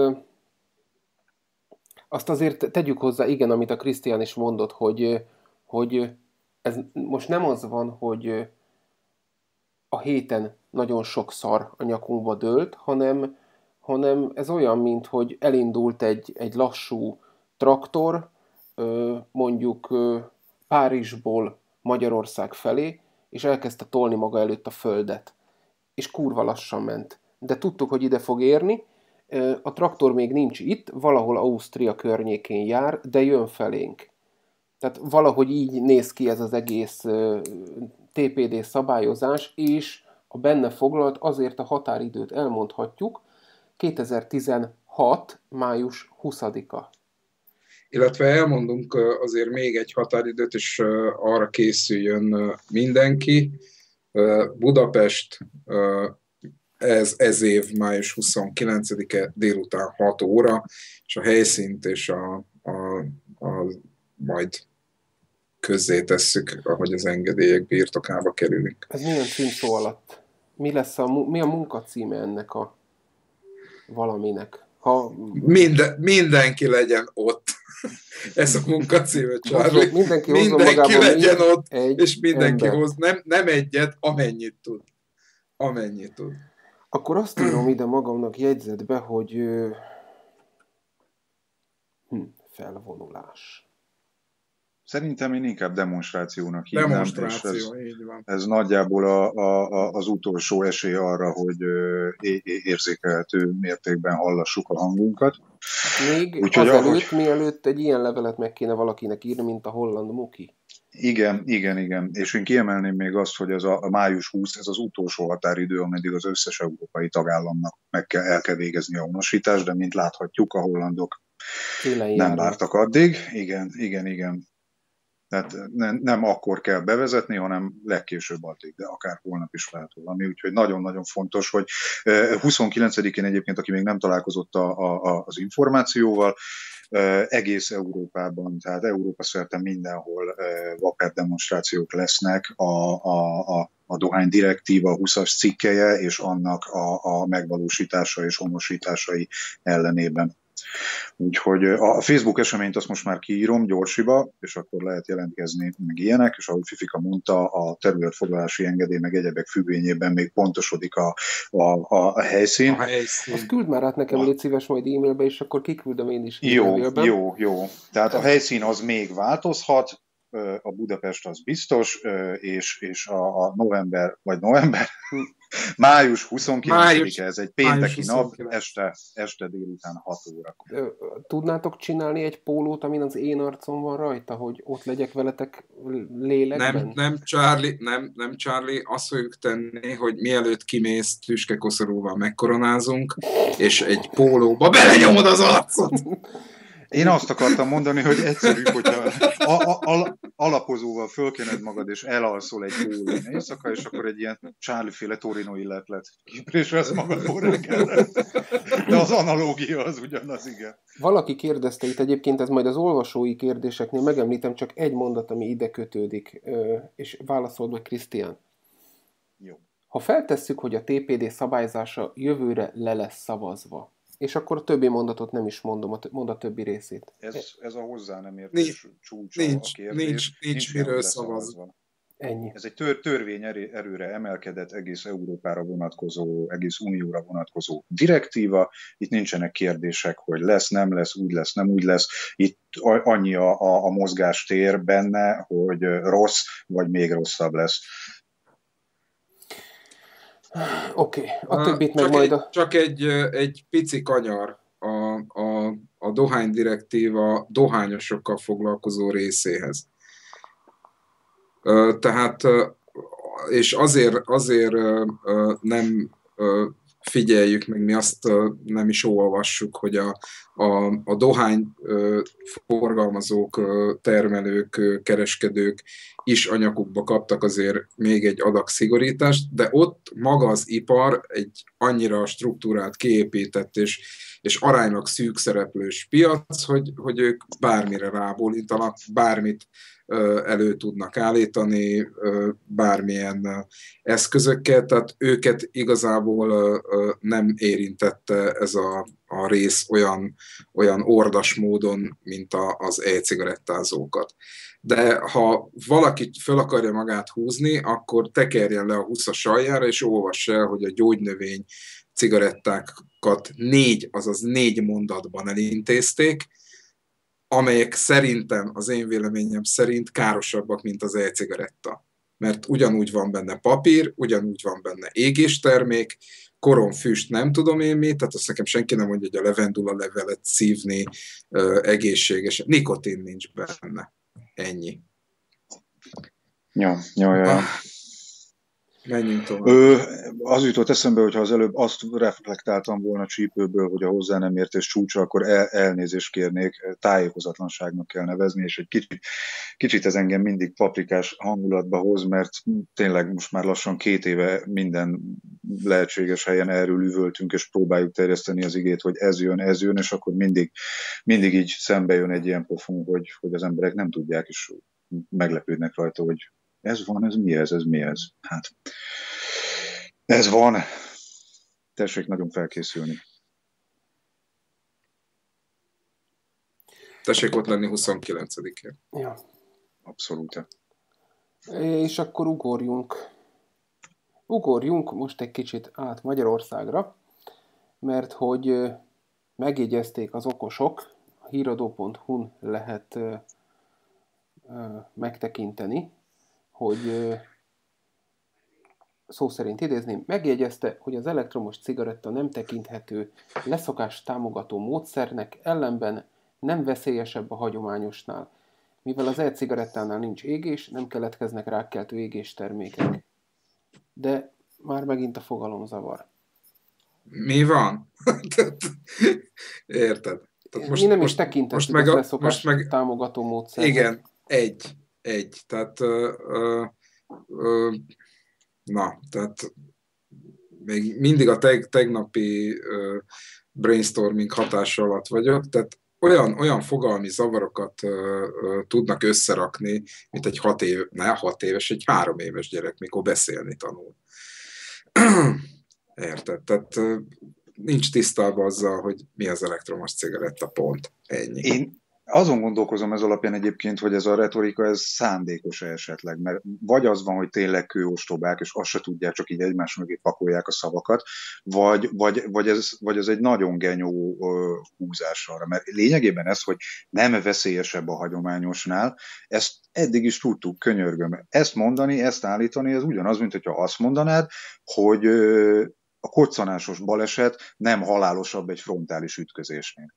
azt azért tegyük hozzá, igen, amit a Krisztián is mondott, hogy, hogy ez most nem az van, hogy a héten nagyon sok szar a nyakunkba dőlt, hanem hanem ez olyan, mint hogy elindult egy, egy lassú traktor, mondjuk Párizsból Magyarország felé, és elkezdte tolni maga előtt a földet. És kurva lassan ment. De tudtuk, hogy ide fog érni, A traktor még nincs itt, valahol Ausztria környékén jár, de jön felénk. Tehát valahogy így néz ki ez az egész TPD szabályozás, és a benne foglalt azért a határidőt elmondhatjuk, 2016. május 20-a. Illetve elmondunk azért még egy határidőt, és arra készüljön mindenki. Budapest ez, ez év május 29-e délután 6 óra, és a helyszínt és a, a, a majd közzé tesszük, ahogy az engedélyek birtokába kerülünk. Ez milyen címszó alatt? Mi, lesz a, mi a munkacíme ennek a valaminek? Ha... Minden, mindenki legyen ott. Ez a munkacíme, Charlie. Mindenki, mindenki legyen ott, és mindenki ember. hoz, nem, nem egyet, amennyit tud. Amennyit tud. Akkor azt írom ide magamnak jegyzetbe, hogy hm, felvonulás. Szerintem én inkább demonstrációnak hívnám. Demonstráció, ez, így van. Ez nagyjából a, a, a, az utolsó esély arra, hogy érzékelhető mértékben hallassuk a hangunkat. Még Úgyhogy azelőtt, ahogy... mielőtt egy ilyen levelet meg kéne valakinek írni, mint a holland muki. Igen, igen, igen. És én kiemelném még azt, hogy ez a, a május 20, ez az utolsó határidő, ameddig az összes európai tagállamnak meg kell, el kell végezni a honosítást, de mint láthatjuk, a hollandok nem vártak addig. Igen, igen, igen. Tehát nem, nem akkor kell bevezetni, hanem legkésőbb addig, de akár holnap is lehet valami. Úgyhogy nagyon-nagyon fontos, hogy 29-én egyébként, aki még nem találkozott a, a, az információval, egész Európában, tehát Európa szerte mindenhol vaper demonstrációk lesznek a, a, a, a dohány direktíva 20-as cikkeje és annak a, a megvalósítása és honosításai ellenében. Úgyhogy a Facebook eseményt azt most már kiírom gyorsiba, és akkor lehet jelentkezni meg ilyenek, és ahogy Fifika mondta, a területfoglalási engedély meg egyebek függvényében még pontosodik a, a, a, a helyszín. A helyszín. Azt küld már át nekem, légy szíves majd e-mailbe, és akkor kiküldöm én is Jó, jó, jó. Tehát a helyszín az még változhat, a Budapest az biztos, és, és a, a november, vagy november, május 29 -e, ez egy pénteki nap, este, este délután 6 óra. Tudnátok csinálni egy pólót, amin az én arcom van rajta, hogy ott legyek veletek lélekben? Nem, nem, Charlie, nem, nem Charlie, azt fogjuk tenni, hogy mielőtt kimész, tüskekoszorúval megkoronázunk, és egy pólóba belenyomod az arcot! Én azt akartam mondani, hogy egyszerű, hogyha a, a, a, alapozóval fölkened magad, és elalszol egy órán éjszaka, és akkor egy ilyen Charlie-féle Torino illetlet kiprésvesz magadból reggelre. De az analógia az ugyanaz, igen. Valaki kérdezte itt egyébként, ez majd az olvasói kérdéseknél megemlítem, csak egy mondat, ami ide kötődik, és válaszold meg Krisztián. Jó. Ha feltesszük, hogy a TPD szabályzása jövőre le lesz szavazva, és akkor a többi mondatot nem is mondom, a mond a többi részét. Ez, ez a hozzá nem értés csúcsa nincs, a kérdés. Nincs, nincs, nincs miről szavazva. Ennyi. Ez egy tör, törvény erőre emelkedett egész Európára vonatkozó, egész Unióra vonatkozó direktíva. Itt nincsenek kérdések, hogy lesz, nem lesz, úgy lesz, nem úgy lesz. Itt annyi a, a, a mozgástér benne, hogy rossz, vagy még rosszabb lesz. Oké, okay. a többit meg csak majd a... csak egy, egy pici kanyar a, a, a dohány direktíva dohányosokkal foglalkozó részéhez. Tehát, és azért, azért nem figyeljük meg, mi azt nem is olvassuk, hogy a, a, a dohány forgalmazók, termelők, kereskedők is anyagukba kaptak azért még egy adag szigorítást, de ott maga az ipar egy annyira struktúrát kiépített és, és aránylag szűk szereplős piac, hogy, hogy ők bármire rábólintanak, bármit elő tudnak állítani bármilyen eszközökkel, tehát őket igazából nem érintette ez a, a rész olyan, olyan ordas módon, mint a, az e-cigarettázókat. De ha valaki fel akarja magát húzni, akkor tekerjen le a 20 aljára, és olvassa el, hogy a gyógynövény cigarettákat négy, azaz négy mondatban elintézték, amelyek szerintem, az én véleményem szerint károsabbak, mint az e-cigaretta. mert ugyanúgy van benne papír, ugyanúgy van benne égéstermék, füst nem tudom én mit, tehát azt nekem senki nem mondja, hogy a levendula levelet szívni uh, egészséges. Nikotin nincs benne. Ennyi. Ja, ja, ja. Ah. Menjünk tovább. Ö, az jutott eszembe, hogy ha az előbb azt reflektáltam volna csípőből, hogy a hozzá nem értés csúcsa, akkor el, elnézést kérnék, tájékozatlanságnak kell nevezni, és egy kicsit, kicsit ez engem mindig paprikás hangulatba hoz, mert tényleg most már lassan két éve minden lehetséges helyen erről üvöltünk, és próbáljuk terjeszteni az igét, hogy ez jön, ez jön, és akkor mindig, mindig így szembe jön egy ilyen pofon, hogy, hogy az emberek nem tudják, és meglepődnek rajta, hogy ez van, ez mi ez, ez mi ez? Hát, ez van. Tessék nagyon felkészülni. Tessék ott lenni 29-én. Ja. Abszolút. És akkor ugorjunk. Ugorjunk most egy kicsit át Magyarországra, mert hogy megjegyezték az okosok, a híradó.hu-n lehet megtekinteni, hogy szó szerint idézném, megjegyezte, hogy az elektromos cigaretta nem tekinthető leszokás támogató módszernek, ellenben nem veszélyesebb a hagyományosnál. Mivel az e-cigarettánál nincs égés, nem keletkeznek rákkeltő égés termékek. De már megint a fogalom zavar. Mi van? Érted? Tehát most, Mi nem most, is tekintettük most meg a, most meg, támogató módszer. Igen, egy egy. Tehát ö, ö, ö, na, tehát még mindig a teg, tegnapi ö, brainstorming hatása alatt vagyok, tehát olyan, olyan fogalmi zavarokat ö, ö, tudnak összerakni, mint egy hat, év, ne, hat éves, egy három éves gyerek, mikor beszélni tanul. Érted? Tehát ö, nincs tisztában azzal, hogy mi az elektromos cigaretta, pont. Ennyi. Én, azon gondolkozom ez alapján egyébként, hogy ez a retorika, ez szándékos esetleg, mert vagy az van, hogy tényleg kőostobák, és azt se tudják, csak így egymás mögé pakolják a szavakat, vagy, vagy, vagy, ez, vagy ez egy nagyon genyó húzás arra, mert lényegében ez, hogy nem veszélyesebb a hagyományosnál, ezt eddig is tudtuk, könyörgöm. Ezt mondani, ezt állítani, ez ugyanaz, mint hogyha azt mondanád, hogy a koccanásos baleset nem halálosabb egy frontális ütközésnél.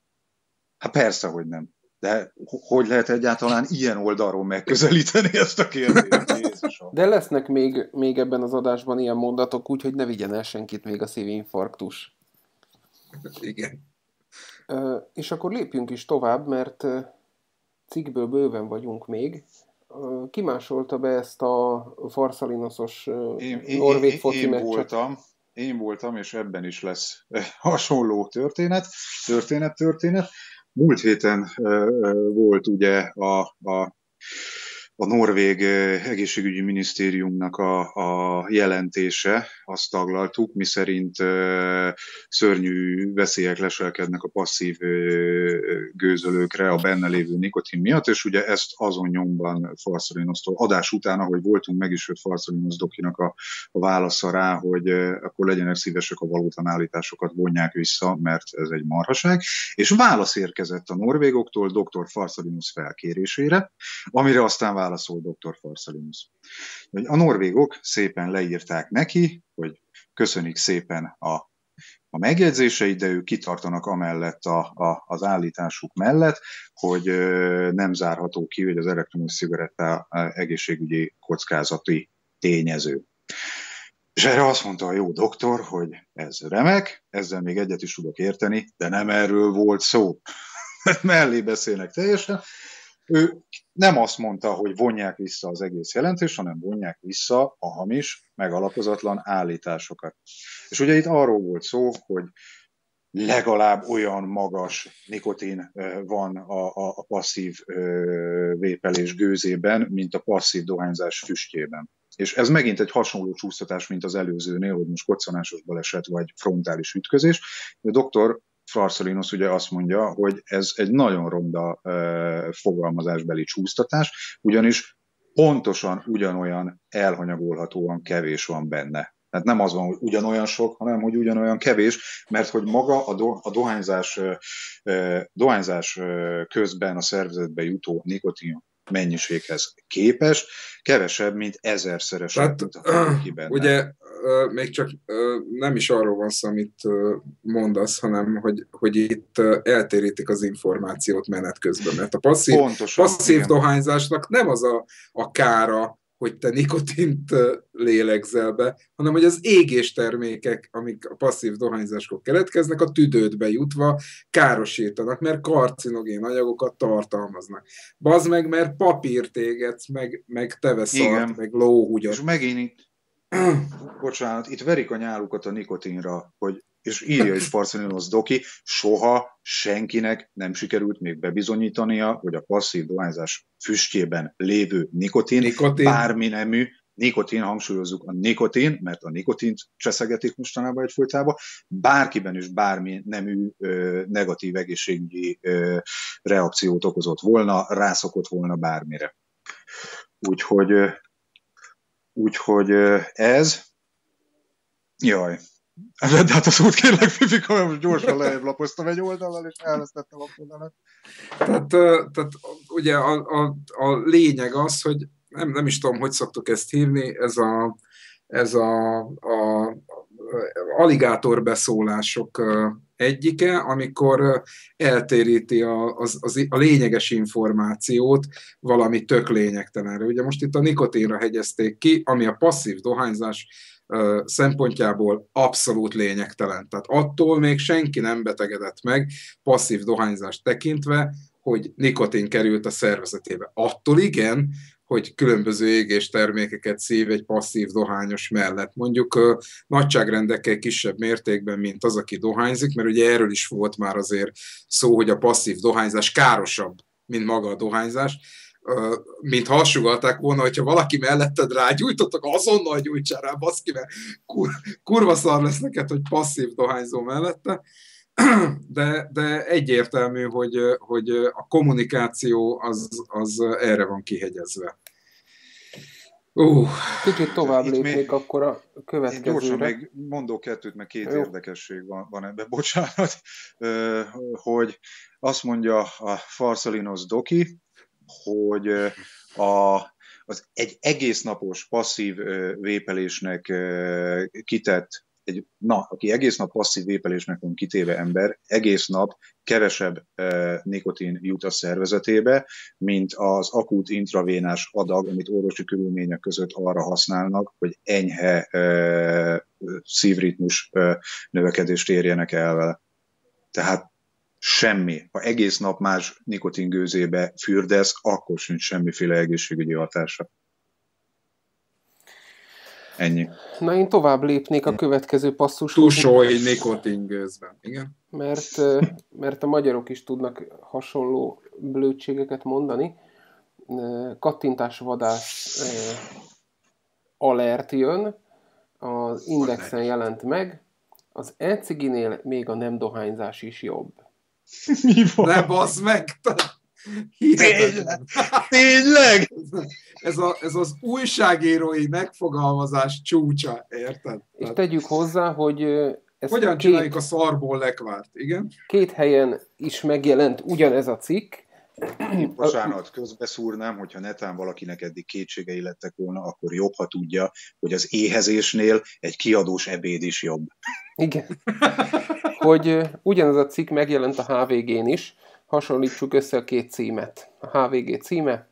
Hát persze, hogy nem. De hogy lehet egyáltalán ilyen oldalról megközelíteni ezt a kérdést? De lesznek még, még ebben az adásban ilyen mondatok, úgyhogy ne vigyen el senkit még a szívinfarktus. Igen. És akkor lépjünk is tovább, mert cikkből bőven vagyunk még. Kimásolta be ezt a farszalinoszos norvég foci én, én, én voltam, én voltam, és ebben is lesz hasonló történet, történet, történet. Múlt héten volt ugye a, a a norvég egészségügyi minisztériumnak a, a jelentése, azt taglaltuk, miszerint szörnyű veszélyek leselkednek a passzív gőzölőkre a benne lévő nikotin miatt, és ugye ezt azon nyomban Farszalinosztól adás után, ahogy voltunk, meg is jött Farszalinosz dokinak a, a válasza rá, hogy akkor legyenek szívesek a valótanállításokat vonják vissza, mert ez egy marhaság, és válasz érkezett a norvégoktól dr. Farszalinosz felkérésére, amire aztán válaszol dr. Farsalinus. A norvégok szépen leírták neki, hogy köszönik szépen a, a megjegyzéseit, de ők kitartanak amellett a, a, az állításuk mellett, hogy nem zárható ki, hogy az elektromos cigaretta egészségügyi kockázati tényező. És erre azt mondta a jó doktor, hogy ez remek, ezzel még egyet is tudok érteni, de nem erről volt szó. Mellé beszélnek teljesen, ő nem azt mondta, hogy vonják vissza az egész jelentést, hanem vonják vissza a hamis, megalapozatlan állításokat. És ugye itt arról volt szó, hogy legalább olyan magas nikotin van a, a, a passzív vépelés gőzében, mint a passzív dohányzás füstjében. És ez megint egy hasonló csúsztatás, mint az előzőnél, hogy most koccanásos baleset vagy frontális ütközés. A doktor Farszalinos ugye azt mondja, hogy ez egy nagyon ronda fogalmazásbeli csúsztatás, ugyanis pontosan ugyanolyan elhanyagolhatóan kevés van benne. Tehát nem az van, hogy ugyanolyan sok, hanem hogy ugyanolyan kevés, mert hogy maga a, do, a dohányzás, dohányzás közben a szervezetbe jutó nikotin mennyiséghez képes, kevesebb, mint ezerszeresebb, Tehát, mint a Ugye még csak nem is arról van szó, amit mondasz, hanem hogy, hogy itt eltérítik az információt menet közben, mert a passzív, Pontosan, passzív dohányzásnak nem az a, a kára, hogy te nikotint lélegzel be, hanem hogy az égés termékek, amik a passzív dohányzáskor keletkeznek, a tüdődbe jutva károsítanak, mert karcinogén anyagokat tartalmaznak. Bazd meg, mert papírt égetsz, meg, meg teveszart, meg lóhugyat. És megint itt, bocsánat, itt verik a nyálukat a nikotinra, hogy és írja is Parcelinos Doki, soha senkinek nem sikerült még bebizonyítania, hogy a passzív dohányzás füstjében lévő nikotin, nikotin. bármi nemű, nikotin, hangsúlyozzuk a nikotin, mert a nikotint cseszegetik mostanában egyfolytában, bárkiben is bármi nemű ö, negatív egészségügyi ö, reakciót okozott volna, rászokott volna bármire. Úgyhogy, úgyhogy ez, jaj, de hát a szót kérlek, Fifika, mert most gyorsan lejjebb egy oldalon, és elvesztettem a oldalát. Tehát, tehát ugye a, a, a lényeg az, hogy nem, nem is tudom, hogy szoktuk ezt hívni, ez a, ez a, a, a aligátor beszólások egyike, amikor eltéríti a, az, az, a lényeges információt valami tök lényegtelenre. Ugye most itt a nikotinra hegyezték ki, ami a passzív dohányzás szempontjából abszolút lényegtelen. Tehát attól még senki nem betegedett meg passzív dohányzást tekintve, hogy nikotin került a szervezetébe. Attól igen, hogy különböző égés termékeket szív egy passzív dohányos mellett. Mondjuk nagyságrendekkel kisebb mértékben, mint az, aki dohányzik, mert ugye erről is volt már azért szó, hogy a passzív dohányzás károsabb, mint maga a dohányzás mint hasugalták volna, hogyha valaki melletted rágyújtottak, azonnal gyújtsál rá, baszki, mert kur, kurva szar lesz neked, hogy passzív dohányzó mellette. De, de egyértelmű, hogy, hogy a kommunikáció az, az erre van kihegyezve. Uh, Kicsit tovább lépnék akkor a következőre. Én gyorsan még mondok kettőt, mert két Jó. érdekesség van, van ebben, bocsánat, hogy azt mondja a Farsalinos Doki, hogy a, az egy egész napos passzív vépelésnek kitett egy, na, aki egész nap passzív vépelésnek van kitéve ember, egész nap kevesebb e, nikotin jut a szervezetébe, mint az akut intravénás adag, amit orvosi körülmények között arra használnak, hogy enyhe e, szívritmus e, növekedést érjenek el vele. Tehát semmi. Ha egész nap más nikotingőzébe fürdesz, akkor sincs semmiféle egészségügyi hatása. Ennyi. Na én tovább lépnék a következő passzushoz. Tusolj nikotingőzben, igen. Mert, mert a magyarok is tudnak hasonló blödségeket mondani. Kattintásvadász alert jön, az indexen jelent meg, az e még a nem dohányzás is jobb. Mi van? Ne basz meg! Tényleg? Tényleg? Ez, a, ez az újságírói megfogalmazás csúcsa, érted? És tegyük hozzá, hogy ez Hogyan két, csináljuk a szarból lekvárt, igen? Két helyen is megjelent ugyanez a cikk. Bocsánat, közbeszúrnám, hogyha netán valakinek eddig kétségei lettek volna, akkor jobb, ha tudja, hogy az éhezésnél egy kiadós ebéd is jobb. Igen. Hogy ugyanaz a cikk megjelent a HVG-n is, hasonlítsuk össze a két címet. A HVG címe,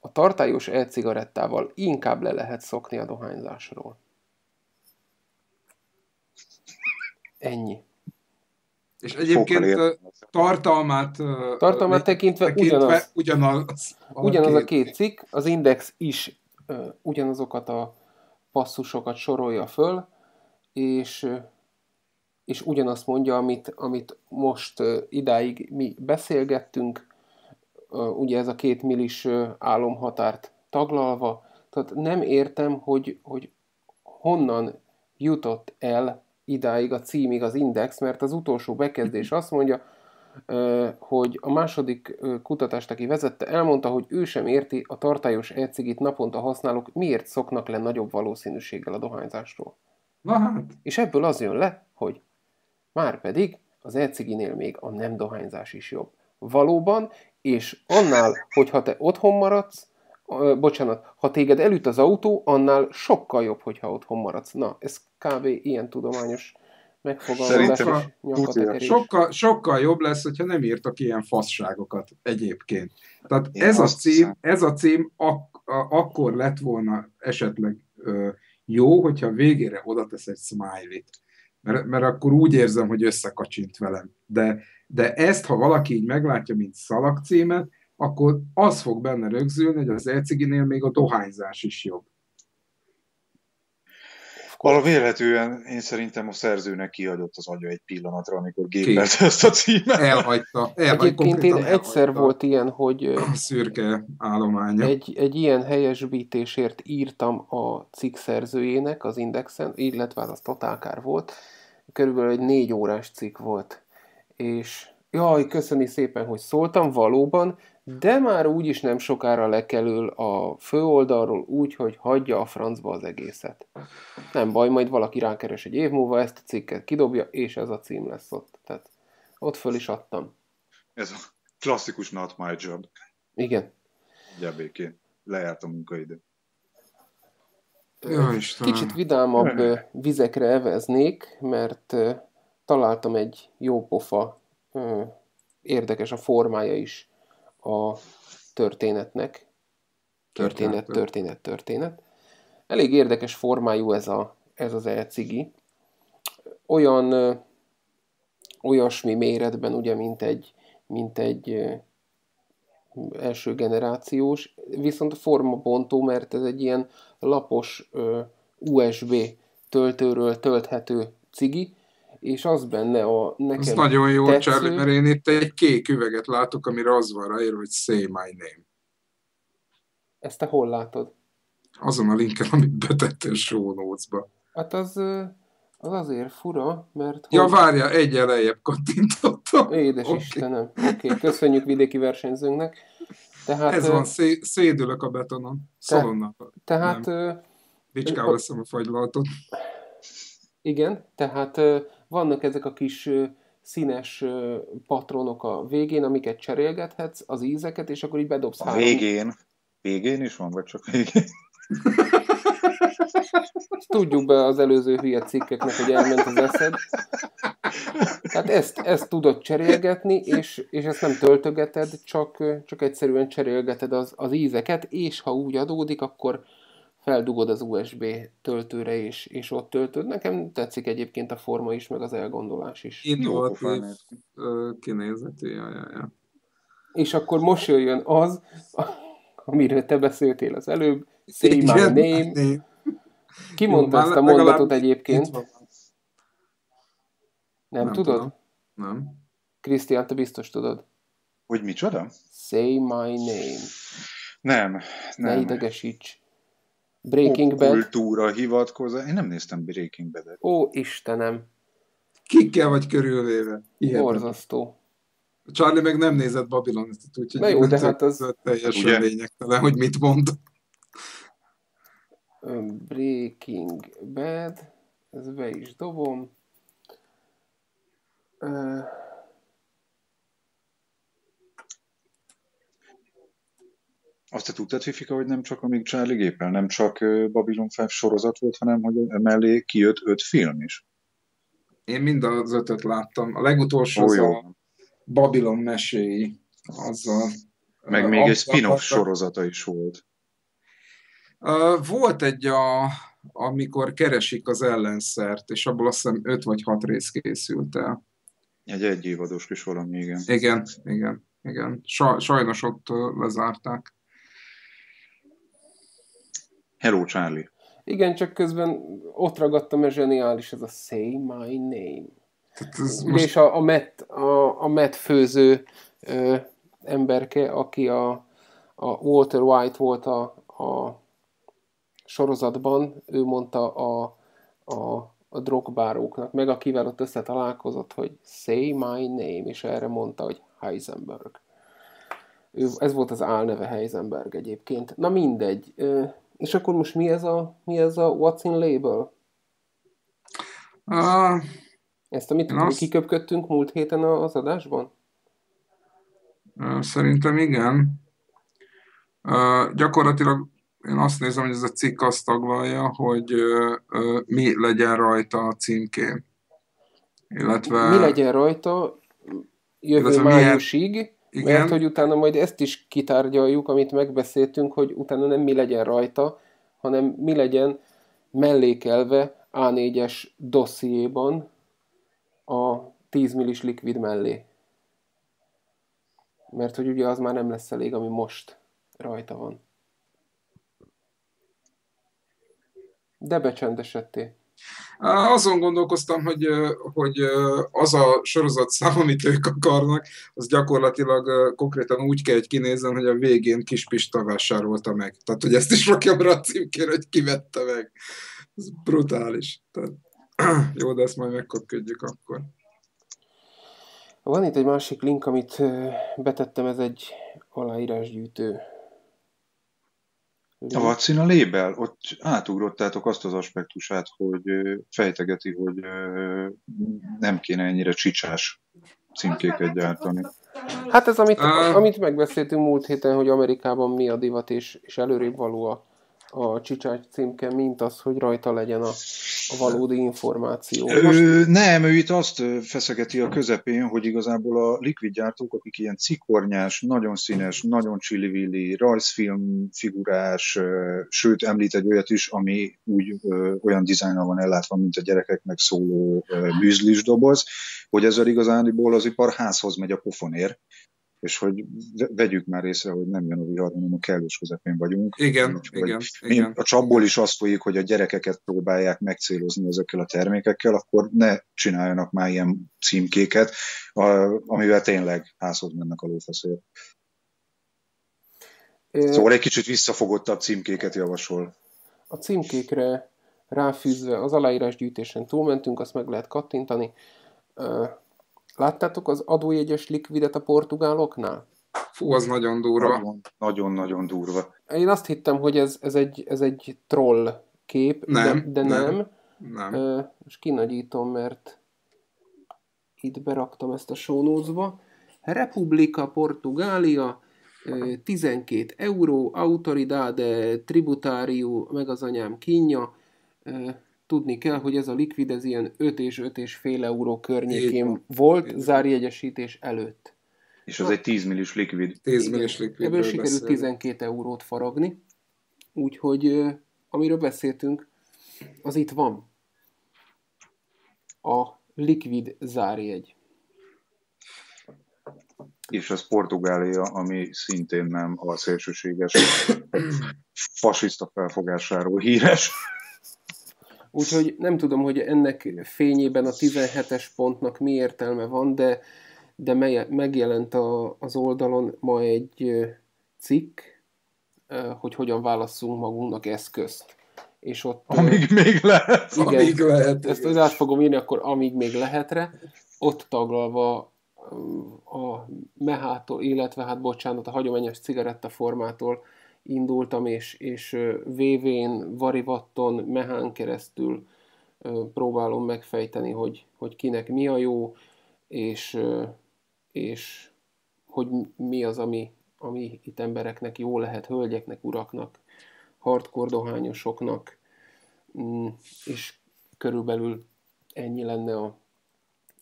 a tartályos e-cigarettával inkább le lehet szokni a dohányzásról. Ennyi. És egyébként tartalmát, tartalmát tekintve, tekintve ugyanaz, ugyanaz, ugyanaz a két cikk, az Index is ugyanazokat a passzusokat sorolja föl, és és ugyanazt mondja, amit, amit most idáig mi beszélgettünk, ugye ez a két millis álomhatárt taglalva, tehát nem értem, hogy, hogy honnan jutott el idáig a címig az index, mert az utolsó bekezdés azt mondja, hogy a második kutatást, aki vezette, elmondta, hogy ő sem érti a tartályos e naponta használók miért szoknak le nagyobb valószínűséggel a dohányzásról. Na hát. És ebből az jön le, hogy már pedig az e még a nem dohányzás is jobb. valóban, és annál, hogyha te otthon maradsz, bocsánat, ha téged elüt az autó, annál sokkal jobb, hogyha otthon maradsz. Na, ez kb. ilyen tudományos megfogalmazás. Sokkal, sokkal jobb lesz, hogyha nem írtak ilyen fasságokat egyébként. Tehát ez a, cím, ez a cím ak- a- akkor lett volna esetleg ö, jó, hogyha végére oda tesz egy smiley-t. Mert, mert akkor úgy érzem, hogy összekacsint velem. De, de ezt, ha valaki így meglátja, mint szalagcímet, akkor az fog benne rögzülni, hogy az elciginél még a dohányzás is jobb. Valószínűleg én szerintem a szerzőnek kiadott az agya egy pillanatra, amikor gépelt ezt a címet. Elhagyta. elhagyta Egyébként én egyszer volt ilyen, hogy szürke állománya. Egy, egy ilyen helyesbítésért írtam a cikk szerzőjének az Indexen, illetve az totálkár volt. Körülbelül egy négy órás cikk volt. És jaj, köszöni szépen, hogy szóltam, valóban, de már úgyis nem sokára lekelül a főoldalról úgy, hogy hagyja a francba az egészet. Nem baj, majd valaki rákeres egy év múlva, ezt a cikket kidobja, és ez a cím lesz ott. Tehát ott föl is adtam. Ez a klasszikus not my job. Igen. Gyebékén. Lejárt a munkaidő. Ja, Kicsit vidámabb vizekre eveznék, mert találtam egy jó pofa, érdekes a formája is a történetnek. Történet, történet, történet. Elég érdekes formájú ez, a, ez az elcigi. Olyan olyasmi méretben, ugye, mint egy, mint egy első generációs, viszont a forma bontó, mert ez egy ilyen lapos USB töltőről tölthető cigi, és az benne a nekem Ez nagyon jó, tetsző... Charlie, mert én itt egy kék üveget látok, amire az van ráírva, hogy say my name. Ezt te hol látod? Azon a linken, amit betettél show notes-ba. Hát az, az azért fura, mert... Ja, hogy... várja, egy elejjebb kattintottam. Édes okay. Istenem. Oké, okay, köszönjük vidéki versenyzőnknek. Tehát, Ez van, szé- szédülök a betonon. Szalonnak. Tehát... Bicskával veszem a fagylaltot. Igen, tehát vannak ezek a kis színes patronok a végén, amiket cserélgethetsz, az ízeket, és akkor így bedobsz A három. végén? Végén is van, vagy csak végén? Tudjuk be az előző hülye cikkeknek, hogy elment az eszed. Tehát ezt, ezt tudod cserélgetni, és, és ezt nem töltögeted, csak, csak egyszerűen cserélgeted az, az ízeket, és ha úgy adódik, akkor feldugod az USB töltőre, és, és ott töltöd. Nekem tetszik egyébként a forma is, meg az elgondolás is. Innovatív kinézeti, ja, ja, ja. És akkor most jöjjön az, amiről te beszéltél az előbb, Say my name. Ki mondta ezt a mondatot egyébként? Nem, nem tudod? Tudom. Nem. Krisztián, te biztos tudod. Hogy micsoda? Say my name. Nem, nem. Ne idegesíts. Breaking Bad. Kultúra hivatkozó. Én nem néztem Breaking Bad-et. Ó, Istenem. Kikkel vagy körülvéve? Borzasztó. Charlie meg nem nézett Babylon, úgyhogy Na jó, de hát az... Teljesen ugye? lényegtelen, hogy mit mond. Breaking Bad. Ez be is dobom. Uh... Azt te tudtad, Fifika, hogy nem csak amíg Charlie gépel, nem csak Babylon 5 sorozat volt, hanem hogy mellé kijött öt film is. Én mind az ötöt láttam. A legutolsó oh, az jó. a Babylon meséi. Azzal, Meg még egy spin-off sorozata is volt. Volt egy, a, amikor keresik az ellenszert, és abból azt hiszem öt vagy hat rész készült el. Egy egyévados kis valami, igen. Igen, igen, igen. Sajnos ott lezárták. Hello, Charlie. Igen, csak közben ott ragadtam, mert zseniális ez a Say My Name. most... És a, a, Matt, a, a Matt főző ö, emberke, aki a, a Walter White volt a, a sorozatban, ő mondta a, a, a drogbáróknak, meg akivel ott összetalálkozott, hogy say my name, és erre mondta, hogy Heisenberg. Ő, ez volt az álneve Heisenberg egyébként. Na mindegy. És akkor most mi ez a, mi ez a What's in Label? Uh, Ezt, amit azt... kiköpködtünk múlt héten az adásban? Szerintem igen. Gyakorlatilag én azt nézem, hogy ez a cikk azt taglalja, hogy mi legyen rajta a címkén. Illetve... Mi legyen rajta jövő májusig, milyen... Igen. mert hogy utána majd ezt is kitárgyaljuk, amit megbeszéltünk, hogy utána nem mi legyen rajta, hanem mi legyen mellékelve A4-es dossziéban a 10 millis likvid mellé. Mert hogy ugye az már nem lesz elég, ami most rajta van. De becsendesedtél. Azon gondolkoztam, hogy, hogy az a sorozatszám, amit ők akarnak, az gyakorlatilag konkrétan úgy kell, hogy kinézzen, hogy a végén kis Pista vásárolta meg. Tehát, hogy ezt is rakjam rá a címkére, hogy kivette meg. Ez brutális. Tehát, jó, de ezt majd megkapkodjuk akkor. Van itt egy másik link, amit betettem, ez egy aláírásgyűjtő a vakcina lébel, ott átugrottátok azt az aspektusát, hogy fejtegeti, hogy nem kéne ennyire csicsás címkéket gyártani. Hát ez, amit, amit megbeszéltünk múlt héten, hogy Amerikában mi a divat, és, és előrébb való a, a csicsás címke, mint az, hogy rajta legyen a, a valódi információ. Most... Ö, nem, ő itt azt feszegeti a közepén, hogy igazából a likvid gyártók, akik ilyen cikornyás, nagyon színes, nagyon csillivilli, rajzfilm figurás, sőt említ egy olyat is, ami úgy ö, olyan dizájnnal van ellátva, mint a gyerekeknek szóló bűzlis doboz, hogy ezzel igazániból az ipar házhoz megy a pofonér, és hogy vegyük már észre, hogy nem jön a vihar, hanem a kellős közepén vagyunk. Igen, Úgy, igen, igen. A csapból is azt folyik, hogy a gyerekeket próbálják megcélozni ezekkel a termékekkel, akkor ne csináljanak már ilyen címkéket, amivel tényleg házhoz mennek a lófeszért. Szóval egy kicsit visszafogottabb címkéket javasol. A címkékre ráfűzve az aláírásgyűjtésen túlmentünk, azt meg lehet kattintani. Láttátok az adójegyes likvidet a portugáloknál? Fú, az nagyon durva. Nagyon-nagyon durva. Én azt hittem, hogy ez, ez, egy, ez egy troll kép, nem, de, de nem. nem. nem. Most kinagyítom, mert itt beraktam ezt a show Republika Portugália, 12 euró, autoridade tributáriu, meg az anyám kínja, tudni kell, hogy ez a likvid ez ilyen 5 és 5 és fél euró környékén Én, volt Én. zárjegyesítés előtt. És az Na, egy 10 milliós likvid. 10 milliós likvid. Ebből sikerült beszélni. 12 eurót faragni. Úgyhogy amiről beszéltünk, az itt van. A likvid zárjegy. És az Portugália, ami szintén nem a szélsőséges fasiszta felfogásáról híres. Úgyhogy nem tudom, hogy ennek fényében a 17-es pontnak mi értelme van, de, de megjelent a, az oldalon ma egy cikk, hogy hogyan válasszunk magunknak eszközt. És ott, amíg még lehet. Igen, amíg lehet. Ezt az át fogom írni, akkor amíg még lehetre. Ott taglalva a mehától, illetve hát bocsánat, a hagyományos cigaretta formától indultam, és, és VV-n, Varivatton, Mehán keresztül próbálom megfejteni, hogy, hogy kinek mi a jó, és, és hogy mi az, ami, ami itt embereknek jó lehet, hölgyeknek, uraknak, hardcore dohányosoknak, mm, és körülbelül ennyi lenne a,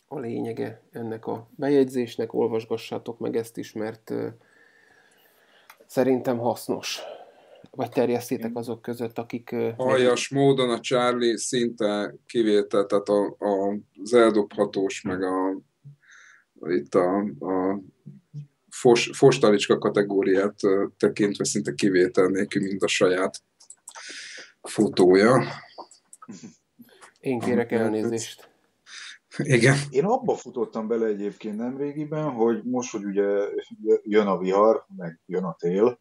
a lényege ennek a bejegyzésnek. Olvasgassátok meg ezt is, mert szerintem hasznos. Vagy terjesztétek azok között, akik... Aljas meg... módon a Charlie szinte kivétel, tehát a, a, az eldobhatós, meg a, itt a, a fos, fostalicska kategóriát tekintve szinte kivétel nélkül, mint a saját fotója. Én kérek elnézést. Igen. Én abba futottam bele egyébként nem régiben, hogy most, hogy ugye jön a vihar, meg jön a tél,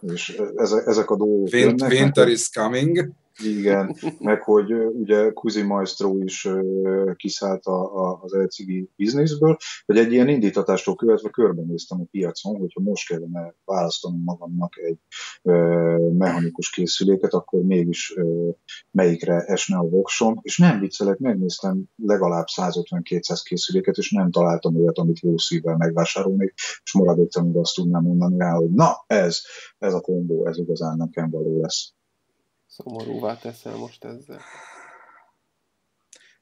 és ezek, ezek a dolgok Wind, jönnek. Winter is coming. Igen, meg hogy ugye Kuzi Maestro is kiszállt a, a, az elcigi bizniszből, hogy egy ilyen indítatástól követve körbenéztem a piacon, hogyha most kellene választanom magamnak egy ö, mechanikus készüléket, akkor mégis ö, melyikre esne a voksom, és nem viccelek, megnéztem legalább 150-200 készüléket, és nem találtam olyat, amit jó szívvel megvásárolnék, és maradéktalanul azt tudnám mondani rá, hogy na, ez, ez a kombó, ez igazán nekem való lesz. Szomorúvá teszel most ezzel.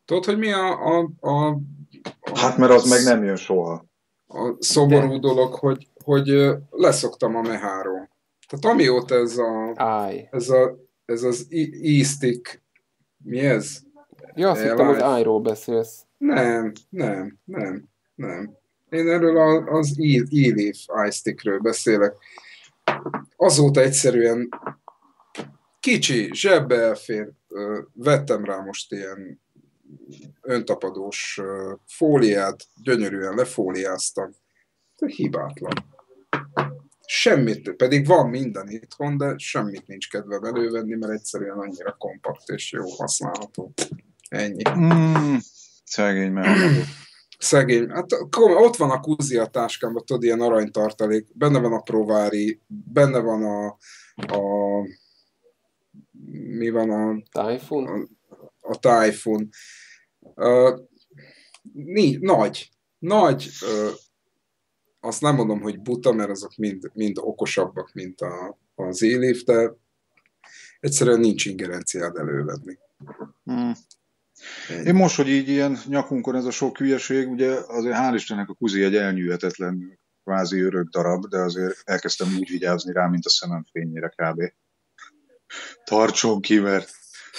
Tudod, hogy mi a, a, a, a Hát mert az meg nem jön soha. A szomorú De... dolog, hogy, hogy leszoktam a meháról. Tehát amióta ez a, Áj. ez, a ez az e-stick, mi ez? Ja, azt hittem, az i beszélsz. Nem, nem, nem, nem. Én erről az e-leaf iStickről beszélek. Azóta egyszerűen kicsi, zsebbe elfér, vettem rá most ilyen öntapadós fóliát, gyönyörűen lefóliáztam, de hibátlan. Semmit, pedig van minden itthon, de semmit nincs kedve elővenni, mert egyszerűen annyira kompakt és jó használható. Ennyi. Mm, szegény mert Szegény. Hát ott van a kuzi a táskámban, tudod, ilyen aranytartalék, benne van a provári, benne van a, a mi van a... Typhoon? A, a Typhoon. Uh, nagy. Nagy. Uh, azt nem mondom, hogy buta, mert azok mind, mind okosabbak, mint a, az élif, de egyszerűen nincs ingerenciád elővenni. Hmm. Én most, hogy így ilyen nyakunkon ez a sok hülyeség, ugye azért hál' Istennek a kuzi egy elnyűhetetlen kvázi örök darab, de azért elkezdtem úgy vigyázni rá, mint a szemem fényére kb tartson ki, mert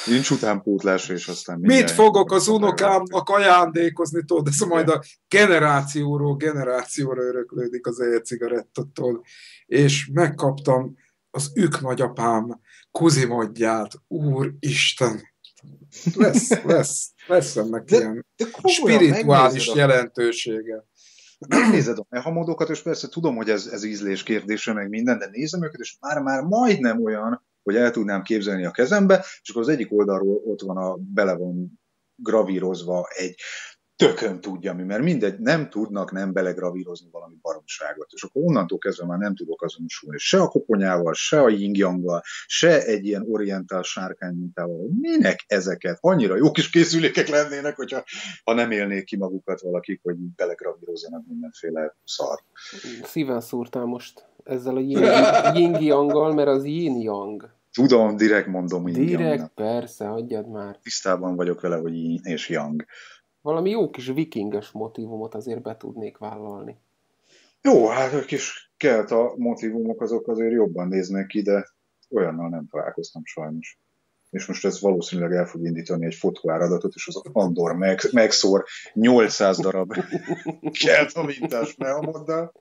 nincs utánpótlás, és aztán Mit fogok az unokámnak ajándékozni, tudod, ez majd a generációról generációra öröklődik az e-cigarettatól, és megkaptam az ők nagyapám kuzimodját, úristen, lesz, lesz, lesz ennek de, ilyen de spirituális jelentősége. Megnézed a mehamódokat, és persze tudom, hogy ez, ez ízlés kérdése, meg minden, de nézem őket, és már-már majdnem olyan, hogy el tudnám képzelni a kezembe, és akkor az egyik oldalról ott van a, bele van gravírozva egy tökön tudja mi, mert mindegy, nem tudnak nem belegravírozni valami baromságot, és akkor onnantól kezdve már nem tudok azonosulni se a koponyával, se a yin se egy ilyen orientál sárkány mintával, minek ezeket? Annyira jó kis készülékek lennének, hogyha ha nem élnék ki magukat valakik, hogy belegravírozzanak mindenféle szar. Szíven szúrtál most ezzel a yin yang mert az yin yang. Tudom, direkt mondom yin Direkt, persze, hagyjad már. Tisztában vagyok vele, hogy yin és yang. Valami jó kis vikinges motivumot azért be tudnék vállalni. Jó, hát a kis kelt a motivumok azok azért jobban néznek ki, de olyannal nem találkoztam sajnos. És most ez valószínűleg el fog indítani egy fotóáradatot, és az Andor meg, megszór 800 darab kelt a mintás mehamoddal.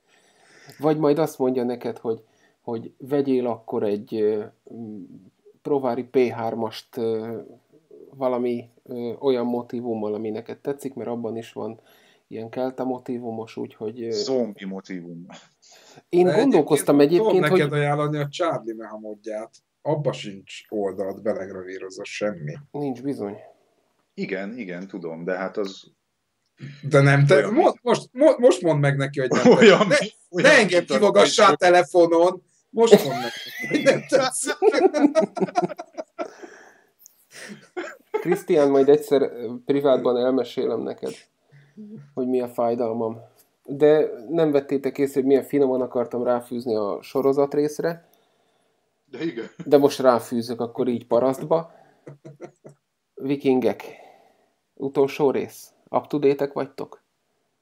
Vagy majd azt mondja neked, hogy, hogy vegyél akkor egy Provári P3-ast valami olyan motivummal, ami neked tetszik, mert abban is van ilyen kelta motivumos, úgyhogy... Zombi motivum. Én De gondolkoztam egyébként, egyébként hogy... neked ajánlani a Charlie Mehamodját. Abba sincs oldalt belegravírozva semmi. Nincs bizony. Igen, igen, tudom, de hát az de nem, te, most, most, most mondd meg neki, hogy nem olyan, ne, ne engem kivogassál telefonon, most mondd meg hogy nem Krisztián, majd egyszer privátban elmesélem neked, hogy mi a fájdalmam. De nem vettétek észre, hogy milyen finoman akartam ráfűzni a sorozat részre. De igen. De most ráfűzök akkor így parasztba. Vikingek. Utolsó rész. Up to date vagytok?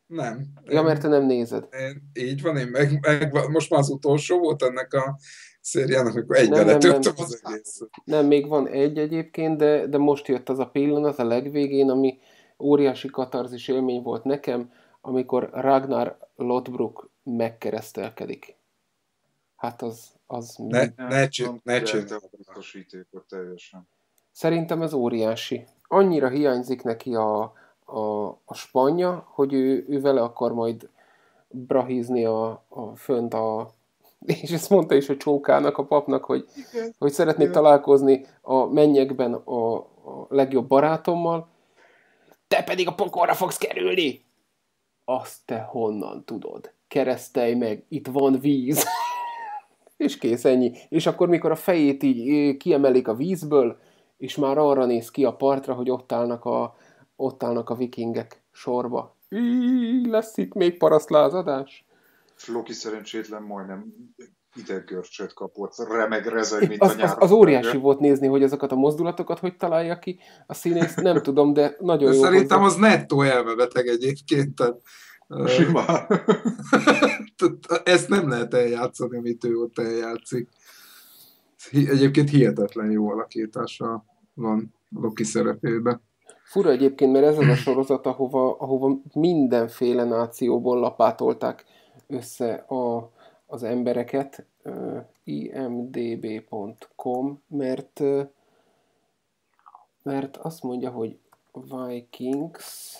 Nem. Ja, mert te nem nézed. Én, így van, én meg, meg, most már az utolsó volt ennek a szériának, amikor egybe letöltöm az egész. Nem, még van egy egyébként, de, de most jött az a pillanat a legvégén, ami óriási katarzis élmény volt nekem, amikor Ragnar Lodbrok megkeresztelkedik. Hát az... az ne, ne, ne, ne teljesen. Szerintem ez óriási. Annyira hiányzik neki a, a, a spanya, hogy ő, ő vele akar majd brahízni a, a fönt a és ezt mondta is a csókának, a papnak, hogy, Igen. hogy szeretnék Igen. találkozni a mennyekben a, a legjobb barátommal, te pedig a pokolra fogsz kerülni! Azt te honnan tudod? Keresztelj meg, itt van víz. és kész, ennyi. És akkor, mikor a fejét így kiemelik a vízből, és már arra néz ki a partra, hogy ott állnak a, ott állnak a vikingek sorba. Így lesz itt még parasztlázadás. Floki szerencsétlen majdnem ideggörcsöt kapott, remeg rezeg, mint az, a nyáron. Az, az óriási volt nézni, hogy ezeket a mozdulatokat hogy találja ki a színész, nem tudom, de nagyon de jó. Szerintem hozzá. az nettó elmebeteg egyébként, tehát Simán. Ezt nem lehet eljátszani, amit ő ott eljátszik. Egyébként hihetetlen jó alakítása van Loki szerepében. Fura egyébként, mert ez az a sorozat, ahova, ahova mindenféle nációból lapátolták össze a, az embereket, uh, imdb.com, mert, uh, mert azt mondja, hogy Vikings,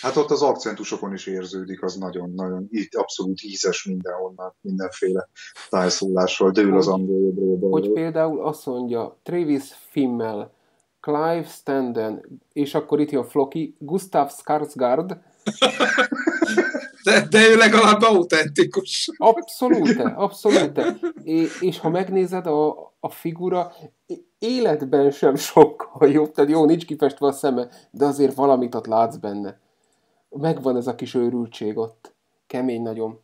Hát ott az akcentusokon is érződik, az nagyon-nagyon, itt abszolút ízes mindenhonnan, mindenféle tájszólással, dől az angol jobbról Hogy például azt mondja, Travis Fimmel, Clive Standen, és akkor itt jön Floki, Gustav Skarsgård. De, de ő legalább autentikus. Abszolút, abszolút. És, és ha megnézed a, a figura, életben sem sokkal jobb, tehát jó, nincs kifestve a szeme, de azért valamit ott látsz benne megvan ez a kis őrültség ott. Kemény nagyon.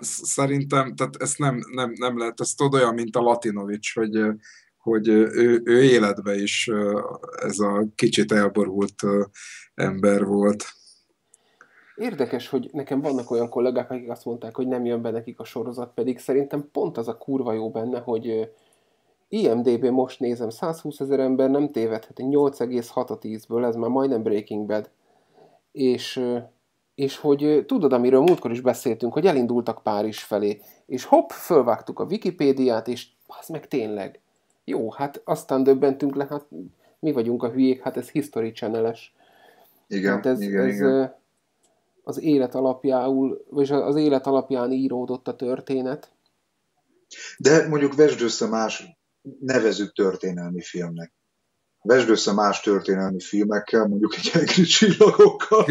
Szerintem, tehát ezt nem, nem, nem lehet, ez tudod olyan, mint a Latinovics, hogy, hogy ő, ő életben is ez a kicsit elborult ember volt. Érdekes, hogy nekem vannak olyan kollégák, akik azt mondták, hogy nem jön be nekik a sorozat, pedig szerintem pont az a kurva jó benne, hogy IMDB most nézem, 120 ezer ember nem tévedhet, 8,6 a 10-ből, ez már majdnem Breaking Bad és, és hogy tudod, amiről múltkor is beszéltünk, hogy elindultak Párizs felé, és hopp, fölvágtuk a Wikipédiát, és az meg tényleg. Jó, hát aztán döbbentünk le, hát mi vagyunk a hülyék, hát ez History Channel-es. Igen, hát ez, igen, ez igen. az élet alapjául, vagy az élet alapján íródott a történet. De mondjuk vesd össze más nevezük történelmi filmnek vesd össze más történelmi filmekkel, mondjuk egy egri csillagokkal.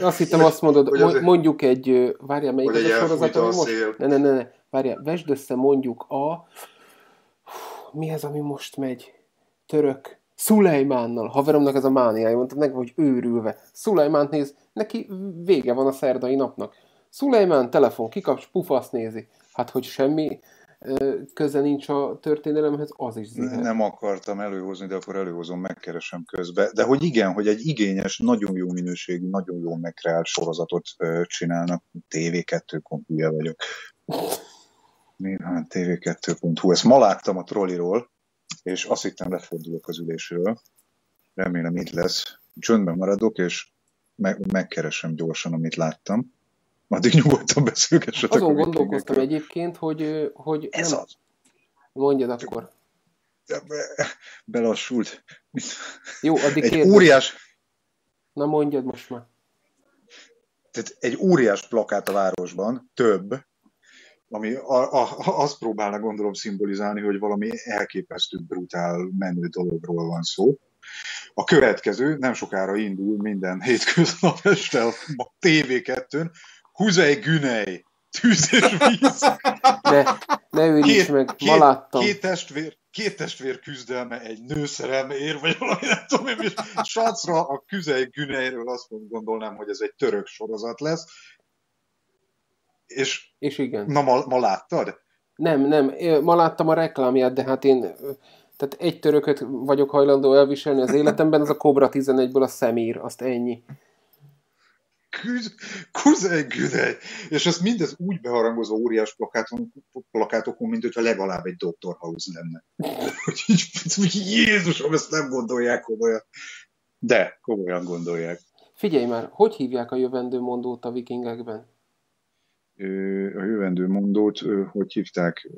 Azt hittem azt mondod, hogy mondjuk egy, várjál, melyik az a sorozat, a most? Ne, ne, ne, ne, várjál, vesd össze mondjuk a, mi ez, ami most megy? Török. Szulejmánnal, haveromnak ez a mániája, mondtam neki, hogy őrülve. Szulejmánt néz, neki vége van a szerdai napnak. Szulejmán, telefon, kikapcs, puf, azt nézi. Hát, hogy semmi, köze nincs a történelemhez, az is ziher. Nem akartam előhozni, de akkor előhozom, megkeresem közbe. De hogy igen, hogy egy igényes, nagyon jó minőségű, nagyon jó megkreált sorozatot csinálnak. TV2.hu hülye vagyok. Hát TV2.hu. Ezt ma láttam a trolliról, és azt hittem lefordulok az ülésről. Remélem itt lesz. Csöndben maradok, és meg- megkeresem gyorsan, amit láttam. Addig nyugodtan beszélgessetek. Azon gondolkoztam egyébként, hogy, hogy Ez nem... az. Mondjad akkor. Be, belassult. Jó, addig Egy kérdez. óriás... Na mondjad most már. Tehát egy óriás plakát a városban, több, ami a, a, azt próbálna gondolom szimbolizálni, hogy valami elképesztő brutál menő dologról van szó. A következő nem sokára indul minden hétköznap este a TV2-n, Huzei Günej, tűz és víz. Ne, ne két, meg, két, ma láttam. Két testvér, két testvér küzdelme egy nő szerelméért, vagy valami nem tudom én, és srácra a Küzei Güneiről azt gondolnám, hogy ez egy török sorozat lesz. És, és igen. Na, ma, ma láttad? Nem, nem, ma láttam a reklámját, de hát én tehát egy törököt vagyok hajlandó elviselni az életemben, az a Cobra 11-ből a Szemír, azt ennyi. Kuzej Güdej! És ezt mindez úgy beharangozva óriás plakáton, plakátokon, mint hogyha legalább egy Dr. House lenne. Hogy Jézusom, ezt nem gondolják komolyan. De, komolyan gondolják. Figyelj már, hogy hívják a jövendő mondót a vikingekben? A jövendő mondót, hogy hívták?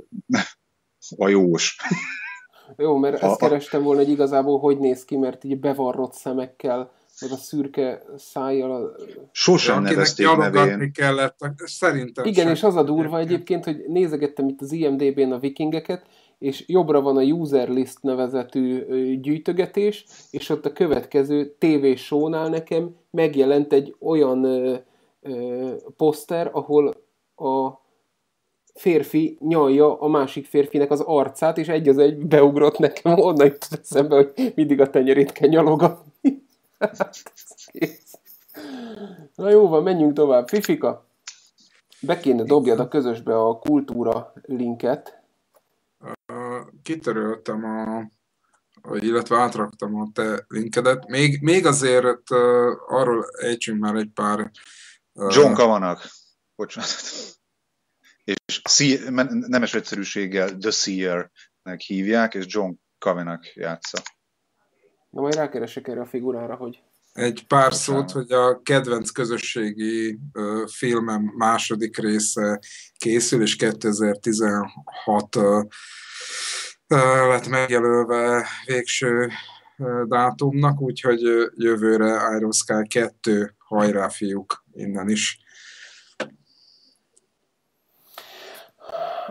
A jós. Jó, mert ezt kerestem volna, hogy igazából hogy néz ki, mert így bevarrott szemekkel meg a szürke szájjal. Sosem nevezték nevén. kellett, szerintem Igen, sem. és az a durva egyébként, hogy nézegettem itt az IMDB-n a vikingeket, és jobbra van a user list nevezetű gyűjtögetés, és ott a következő TV show-nál nekem megjelent egy olyan ö, ö, poszter, ahol a férfi nyalja a másik férfinek az arcát, és egy az egy beugrott nekem, onnan jutott eszembe, hogy mindig a tenyerét kell nyalogatni. Na jó van, menjünk tovább. Fifika, be kéne dobjad a közösbe a kultúra linket. Kitöröltem a illetve átraktam a te linkedet. Még, még azért uh, arról ejtsünk már egy pár... Uh, John Kavanak. Bocsánat. És nemes egyszerűséggel The Seer-nek hívják, és John Kavanagh játsza. Na majd rákeresek erre a figurára, hogy... Egy pár szót, hogy a kedvenc közösségi uh, filmem második része készül, és 2016 uh, lett megjelölve végső uh, dátumnak, úgyhogy jövőre Iron Sky 2, hajrá fiúk, innen is.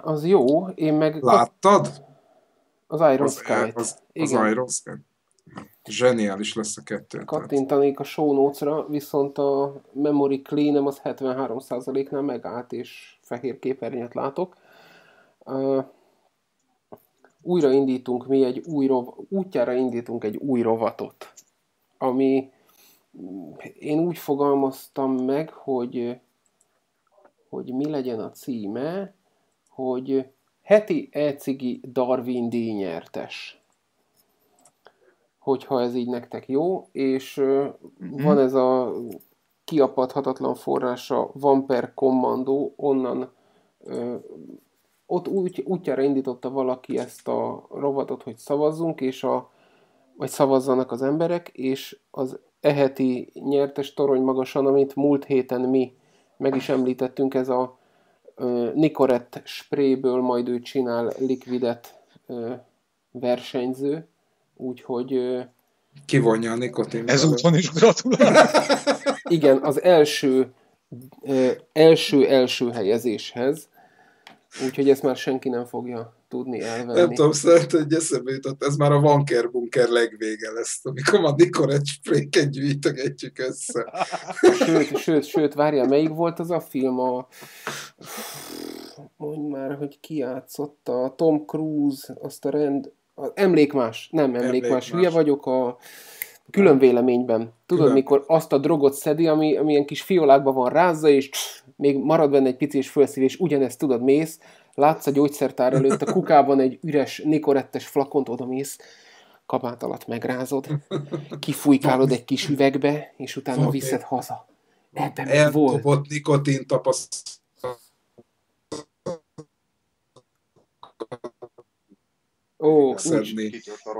Az jó, én meg... Láttad? Az Iron Sky-t. Az, az, az Iron Sky. Zseniális lesz a kettő. Kattintanék a show notes-ra, viszont a memory clean az 73%-nál megállt, és fehér képernyőt látok. Uh, újra indítunk mi egy új rov, útjára indítunk egy új rovatot, ami én úgy fogalmaztam meg, hogy hogy mi legyen a címe, hogy heti e-cigi Darwin díjnyertes hogyha ez így nektek jó, és mm-hmm. van ez a kiapadhatatlan forrása Vamper Commando, onnan ö, ott úgy, útjára indította valaki ezt a rovatot, hogy szavazzunk, és a, vagy szavazzanak az emberek, és az eheti nyertes torony magasan, amit múlt héten mi meg is említettünk, ez a ö, Nicorette sprayből majd ő csinál likvidet versenyző, úgyhogy... Kivonja a nikotin. Ezúton is gratulálok. Igen, az első első-első helyezéshez, úgyhogy ezt már senki nem fogja tudni elvenni. Nem tudom, szerintem, hogy eszembe jutott, ez már a Vanker Bunker legvége lesz, amikor a Nikoret spréket gyűjtögetjük össze. Sőt, sőt, sőt, várjál, melyik volt az a film? A... Mondj már, hogy ki játszotta, a Tom Cruise, azt a rend, emlékmás, nem emlékmás, emlékmás. hülye vagyok a külön véleményben. Tudod, külön. mikor azt a drogot szedi, ami, ami ilyen kis fiolákban van rázza, és pff, még marad benne egy pici és fölszív, és ugyanezt tudod, mész, látsz a gyógyszertár előtt, a kukában egy üres nikorettes flakont, oda mész, kabát alatt megrázod, kifújkálod egy kis üvegbe, és utána okay. viszed haza. Ebben meg volt. nikotin tapasztalat Ó.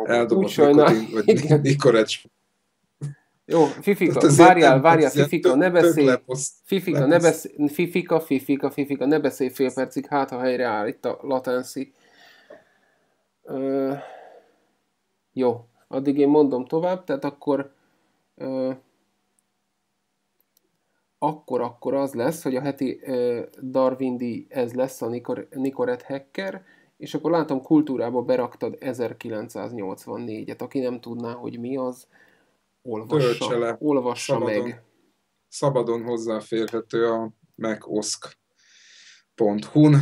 Eldobott nikotin, vagy nikorecs. Jó, Fifika, várjál, várjál, Fifika, ne beszélj, Fifika, ne beszélj, Fifika, Fifika, Fifika, ne beszélj fél percig, hát ha helyre áll itt a latency. Uh, jó, addig én mondom tovább, tehát akkor uh, akkor, akkor az lesz, hogy a heti uh, Darwin ez lesz a Nikor, Nikoret Hacker, és akkor látom, kultúrába beraktad 1984-et. Aki nem tudná, hogy mi az, olvassa, le. olvassa szabadon, meg. Szabadon hozzáférhető a megoszk.hu-n.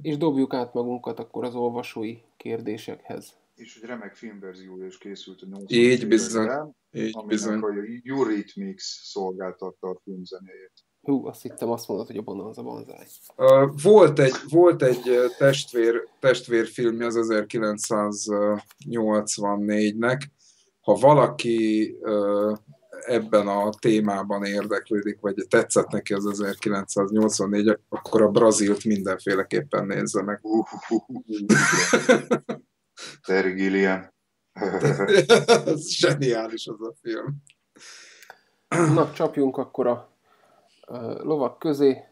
És dobjuk át magunkat akkor az olvasói kérdésekhez. És egy remek filmverziója is készült a 80 Így bizony. Így bizony. a Eurythmics szolgáltatta a filmzenéjét. Hú, azt hittem azt mondod, hogy a Bonanza Banzai. Volt egy, volt egy testvér, testvérfilm az 1984-nek. Ha valaki ebben a témában érdeklődik, vagy tetszett neki az 1984, akkor a Brazilt mindenféleképpen nézze meg. Uh, uh, uh, Terry Gilliam. Ez zseniális az a film. Na, csapjunk akkor a lovak közé.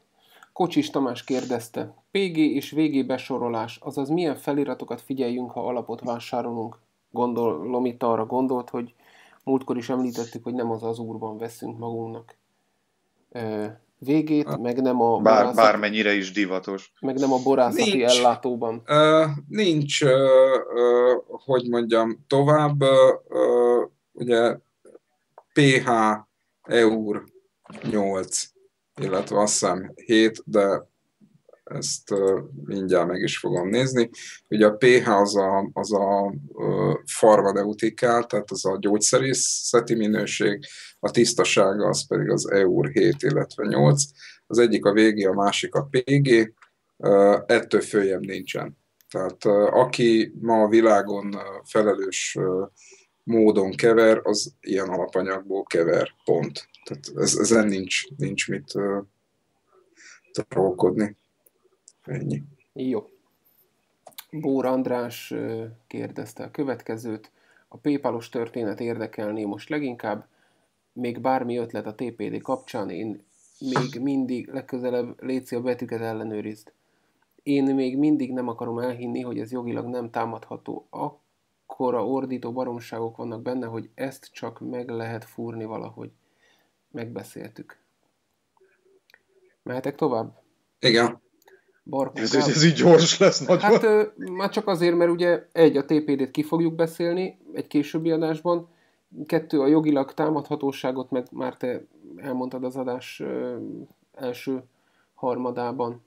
Kocsis Tamás kérdezte, PG és VG besorolás, azaz milyen feliratokat figyeljünk, ha alapot vásárolunk? Gondolom itt arra gondolt, hogy múltkor is említettük, hogy nem az azúrban veszünk magunknak végét, meg nem a... Bár, borászati, bármennyire is divatos. Meg nem a borászati nincs, ellátóban. Uh, nincs, uh, uh, hogy mondjam, tovább, uh, ugye PH EUR 8, illetve azt hiszem 7, de ezt mindjárt meg is fogom nézni. Ugye a pH az a, az a farmadeutikál, tehát az a gyógyszerészeti minőség, a tisztasága az pedig az EUR 7, illetve 8. Az egyik a VG, a másik a PG, ettől följebb nincsen. Tehát aki ma a világon felelős módon kever, az ilyen alapanyagból kever, pont. Tehát ez, ezen nincs, nincs mit trollkodni. Ennyi. Jó. Bór András kérdezte a következőt. A PayPalos történet érdekelné most leginkább. Még bármi ötlet a TPD kapcsán, én még mindig legközelebb léci a betűket ellenőrizd. Én még mindig nem akarom elhinni, hogy ez jogilag nem támadható. Akkora ordító baromságok vannak benne, hogy ezt csak meg lehet fúrni valahogy. Megbeszéltük. Mehetek tovább? Igen. Barkó ez, ez így gyors lesz nagyon. Hát ö, már csak azért, mert ugye egy, a TPD-t ki fogjuk beszélni egy későbbi adásban, kettő, a jogilag támadhatóságot, meg már te elmondtad az adás ö, első harmadában.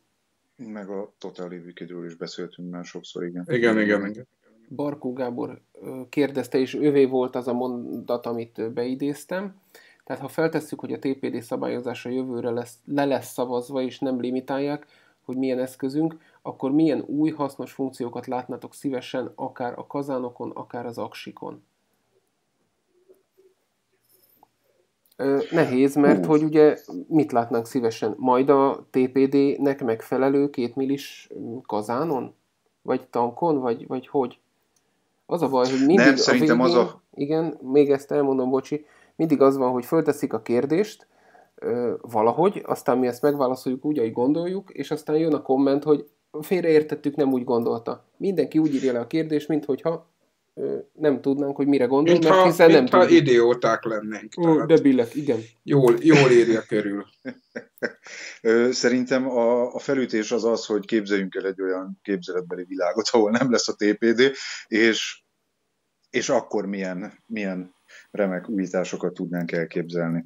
Meg a Total League is beszéltünk már sokszor, igen. Igen, igen, igen. Barkó Gábor kérdezte, és ővé volt az a mondat, amit beidéztem. Tehát ha feltesszük, hogy a TPD szabályozása jövőre lesz, le lesz szavazva, és nem limitálják, hogy milyen eszközünk, akkor milyen új hasznos funkciókat látnátok szívesen, akár a kazánokon, akár az aksikon. Nehéz, mert hogy ugye mit látnánk szívesen? Majd a TPD-nek megfelelő két millis kazánon? Vagy tankon? Vagy, vagy hogy? Az a baj, hogy mindig Nem, a végén, az a... Igen, még ezt elmondom, bocsi. Mindig az van, hogy fölteszik a kérdést, valahogy, aztán mi ezt megválaszoljuk úgy, ahogy gondoljuk, és aztán jön a komment, hogy félreértettük, nem úgy gondolta. Mindenki úgy írja le a kérdést, mint hogyha nem tudnánk, hogy mire gondol, mint mert ha, hiszen nem ha idióták lennénk. Ó, debilek, igen. Jól, jól írja körül. Szerintem a, a felütés az az, hogy képzeljünk el egy olyan képzeletbeli világot, ahol nem lesz a TPD, és, és akkor milyen, milyen remek újításokat tudnánk elképzelni.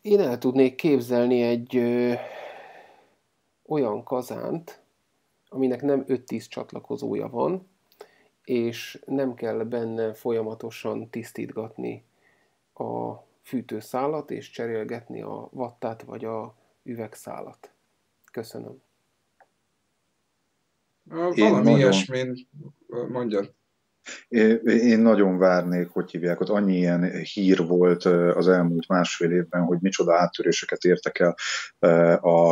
Én el tudnék képzelni egy ö, olyan kazánt, aminek nem 5-10 csatlakozója van, és nem kell benne folyamatosan tisztítgatni a fűtőszálat, és cserélgetni a vattát vagy a üvegszálat. Köszönöm. Valami ilyesmi, mondjad. Én nagyon várnék, hogy hívják, ott annyi ilyen hír volt az elmúlt másfél évben, hogy micsoda áttöréseket értek el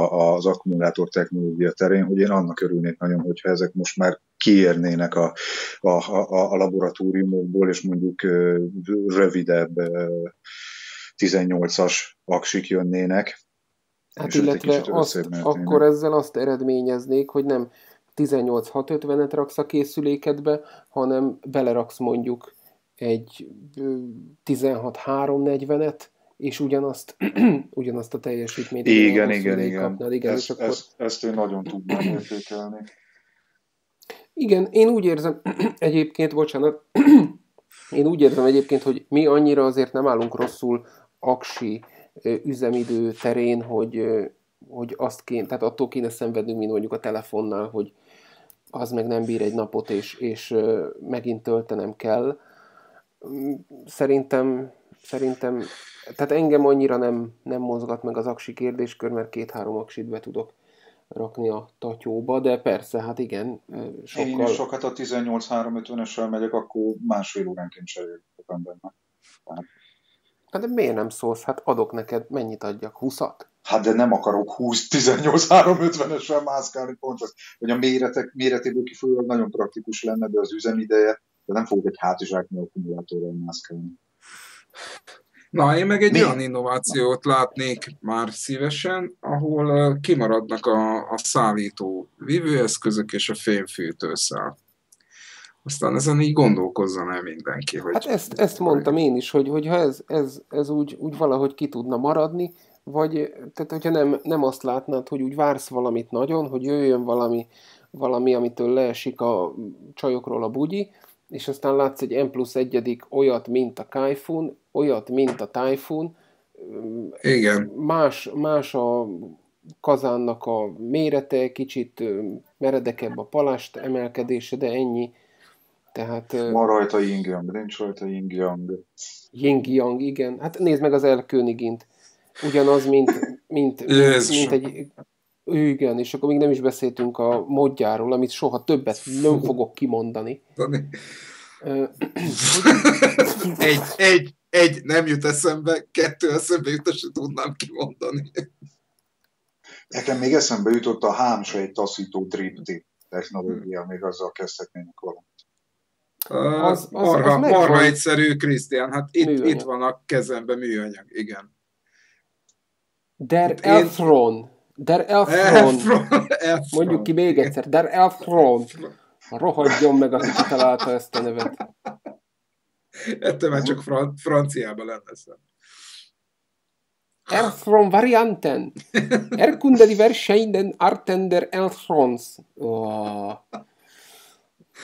az akkumulátor technológia terén, hogy én annak örülnék nagyon, hogyha ezek most már kiérnének a, a, a, a laboratóriumokból, és mondjuk rövidebb 18-as aksik jönnének. Hát illetve azt, akkor ezzel azt eredményeznék, hogy nem 18-650-et raksz a készülékedbe, hanem beleraksz mondjuk egy 16-340-et, és ugyanazt, ugyanazt a teljesítményt igen, igen, igen. kapnád. Igen, ezt, és akkor... ezt, ezt én nagyon tudnám értékelni. Igen, én úgy érzem egyébként, bocsánat, én úgy érzem egyébként, hogy mi annyira azért nem állunk rosszul aksi üzemidő terén, hogy, hogy azt kéne, tehát attól kéne szenvednünk, mint mondjuk a telefonnál, hogy az meg nem bír egy napot, és, és megint töltenem kell. Szerintem, szerintem, tehát engem annyira nem, nem mozgat meg az aksi kérdéskör, mert két-három aksit be tudok rakni a tatyóba, de persze, hát igen, sokkal... Én is sokat a 18-350-essel megyek, akkor másfél óránként cserélek benne. Tehát... Hát de miért nem szólsz? Hát adok neked, mennyit adjak? 20-at? Hát de nem akarok 20-18-350-esre mászkálni pont az, hogy a méretek, méretéből kifolyólag nagyon praktikus lenne, de az üzemideje, de nem fogok egy hátizsáknyi akkumulátorral mászkálni. Na, én meg egy Mi? olyan innovációt látnék már szívesen, ahol kimaradnak a, a szállító vívőeszközök és a fémfűtőszál. Aztán ezen így gondolkozzon el mindenki. Hogy hát ezt, ezt mondtam én is, hogy, hogy ha ez, ez, ez úgy, úgy valahogy ki tudna maradni, vagy tehát hogyha nem, nem azt látnád, hogy úgy vársz valamit nagyon, hogy jöjjön valami, valami, amitől leesik a csajokról a bugyi, és aztán látsz egy M plusz egyedik olyat, mint a Kaifun, olyat, mint a Typhoon. Igen. Más, más a kazánnak a mérete, kicsit meredekebb a palast emelkedése, de ennyi. Tehát, Van rajta Yang, nincs rajta Ying Yang. Ying Yang, igen. Hát nézd meg az elkönigint. Ugyanaz, mint, mint, mint egy... Igen, és akkor még nem is beszéltünk a modjáról, amit soha többet nem fogok kimondani. egy, egy, egy nem jut eszembe, kettő eszembe jut, és tudnám kimondani. Nekem még eszembe jutott a hámsejt taszító dripti technológia, még azzal kezdhetnénk valamit. Az, az, marha, az marha egyszerű, Krisztián. Hát itt, itt van a kezemben műanyag, igen. Der hát Elthron. Der Elthron. Mondjuk ki még egyszer. Der Elthron. Rohadjon meg, aki kitalálta ezt a nevet. Ettől már csak fran- franciában lenne szem. Varianten. Erkunde die Verscheiden Arten der Elthrons. Oh.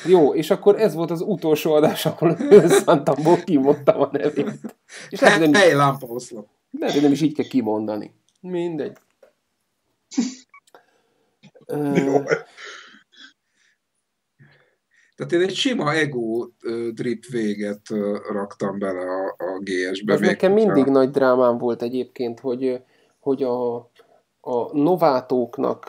Jó, és akkor ez volt az utolsó adás, ahol szántamból kimondtam a nevét. És lehet, nem, lámpaoszlop. Lehet, nem is így kell kimondani. Mindegy. Jó. Tehát én egy sima ego drip véget raktam bele a, a GS-be. Ez nekem mindig a... nagy drámám volt egyébként, hogy, hogy a, a novátóknak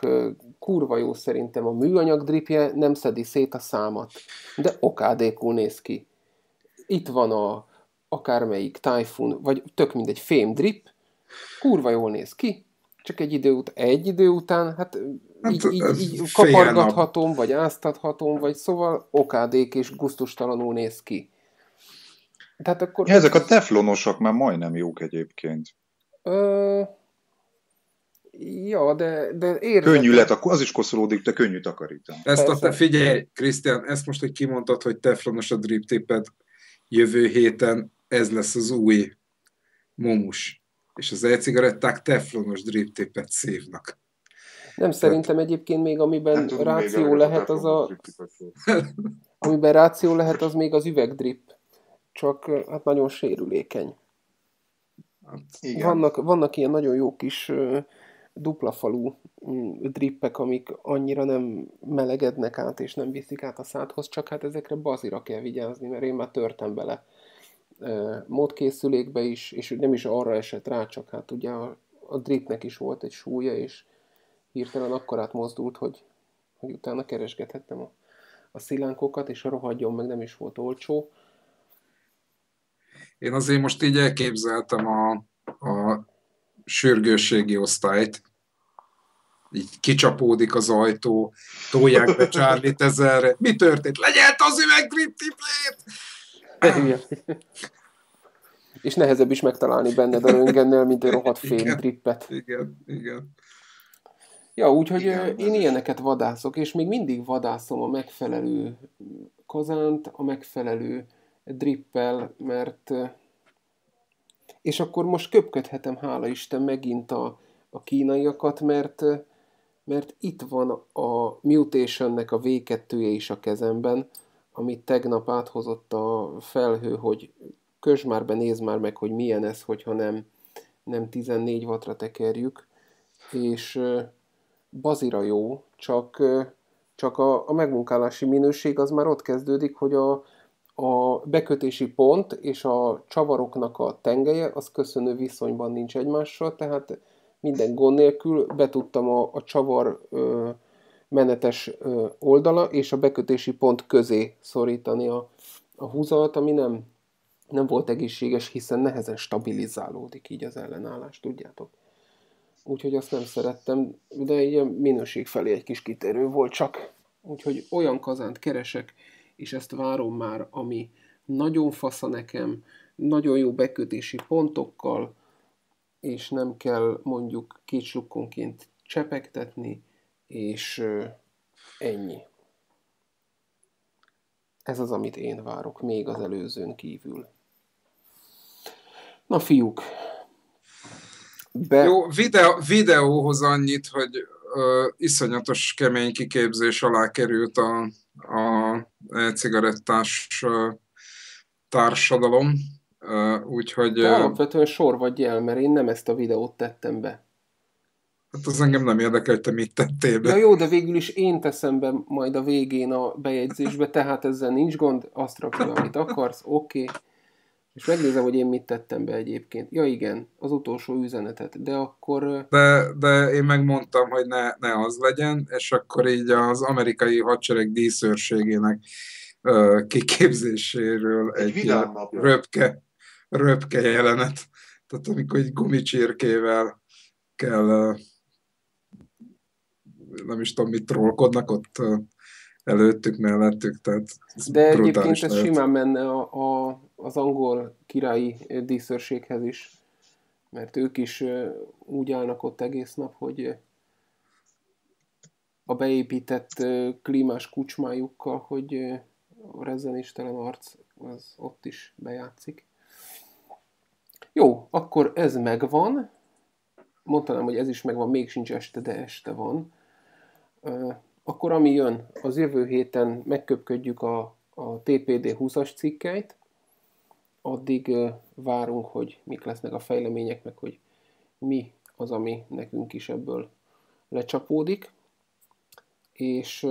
kurva jó szerintem a műanyag dripje, nem szedi szét a számat, de okádékul néz ki. Itt van a akármelyik Typhoon, vagy tök mindegy fém drip, kurva jól néz ki, csak egy idő, ut- egy idő után, hát, hát így, így, így kapargathatom, vagy áztathatom, vagy szóval okádék és guztustalanul néz ki. Tehát akkor... Ja, ezek a teflonosak már majdnem jók egyébként. Ö... Ja, de, de érzed... Könnyű lett, az is koszolódik, de könnyű takarítani. Ezt a te, figyelj, Krisztián, ezt most, hogy kimondtad, hogy teflonos a drip tipped, jövő héten ez lesz az új momus és az e-cigaretták teflonos drip tippet szívnak. Nem, szerintem egyébként még amiben tudom, ráció még lehet az a... amiben ráció lehet az még az üvegdrip. Csak hát nagyon sérülékeny. Hát, igen. Vannak, vannak ilyen nagyon jó kis dupla falú mm, drippek, amik annyira nem melegednek át, és nem viszik át a szádhoz, csak hát ezekre bazira kell vigyázni, mert én már törtem bele módkészülékbe is, és nem is arra esett rá, csak hát ugye a, a dripnek is volt egy súlya, és hirtelen akkor átmozdult, hogy, hogy utána keresgethettem a, a szilánkokat, és a rohadjon meg nem is volt olcsó. Én azért most így elképzeltem a, a sürgősségi osztályt, így kicsapódik az ajtó, tolják be Charlie ezerre. Mi történt? Legyelt az üveg grip És nehezebb is megtalálni benned a röngennel, mint egy rohadt fém trippet. Igen, igen. Ja, úgyhogy igen, én ilyeneket vadászok, és még mindig vadászom a megfelelő kazánt, a megfelelő drippel, mert és akkor most köpködhetem, hála Isten, megint a, a kínaiakat, mert, mert itt van a Mutationnek a V2-je is a kezemben, amit tegnap áthozott a felhő, hogy kös már be, nézd már meg, hogy milyen ez, hogyha nem, nem 14 wattra tekerjük, és bazira jó, csak, csak a, a megmunkálási minőség az már ott kezdődik, hogy a, a bekötési pont és a csavaroknak a tengelye az köszönő viszonyban nincs egymással, tehát minden gond nélkül betudtam a, a csavar ö, menetes oldala és a bekötési pont közé szorítani a, a húzat, ami nem, nem volt egészséges, hiszen nehezen stabilizálódik így az ellenállás, tudjátok. Úgyhogy azt nem szerettem, de így minőség felé egy kis kitérő volt csak. Úgyhogy olyan kazánt keresek, és ezt várom már, ami nagyon fasza nekem, nagyon jó bekötési pontokkal, és nem kell mondjuk két sukkonként csepegtetni, és ennyi. Ez az, amit én várok, még az előzőn kívül. Na fiúk. Be... Jó, videó, videóhoz annyit, hogy uh, iszonyatos kemény kiképzés alá került a, a cigarettás uh, társadalom, úgyhogy... De alapvetően sor vagy el, mert én nem ezt a videót tettem be. Hát az engem nem érdekel, hogy te mit tettél be. Ja jó, de végül is én teszem be majd a végén a bejegyzésbe, tehát ezzel nincs gond, azt rakja, amit akarsz, oké. Okay. És megnézem, hogy én mit tettem be egyébként. Ja igen, az utolsó üzenetet, de akkor... De, de én megmondtam, hogy ne, ne az legyen, és akkor így az amerikai hadsereg díszőrségének uh, kiképzéséről egy, egy röpke, röpke jelenet. Tehát amikor egy gumicsirkével kell uh, nem is tudom, mit trollkodnak ott előttük, mellettük, tehát De egyébként ez simán menne a, a, az angol királyi díszőrséghez is, mert ők is úgy állnak ott egész nap, hogy a beépített klímás kucsmájukkal, hogy a rezzenéstelen arc az ott is bejátszik. Jó, akkor ez megvan. Mondtam, hogy ez is megvan, még sincs este, de este van. Akkor ami jön, az jövő héten megköpködjük a, a TPD 20-as cikkeit, addig várunk, hogy mik lesznek a fejlemények, meg hogy mi az, ami nekünk is ebből lecsapódik. És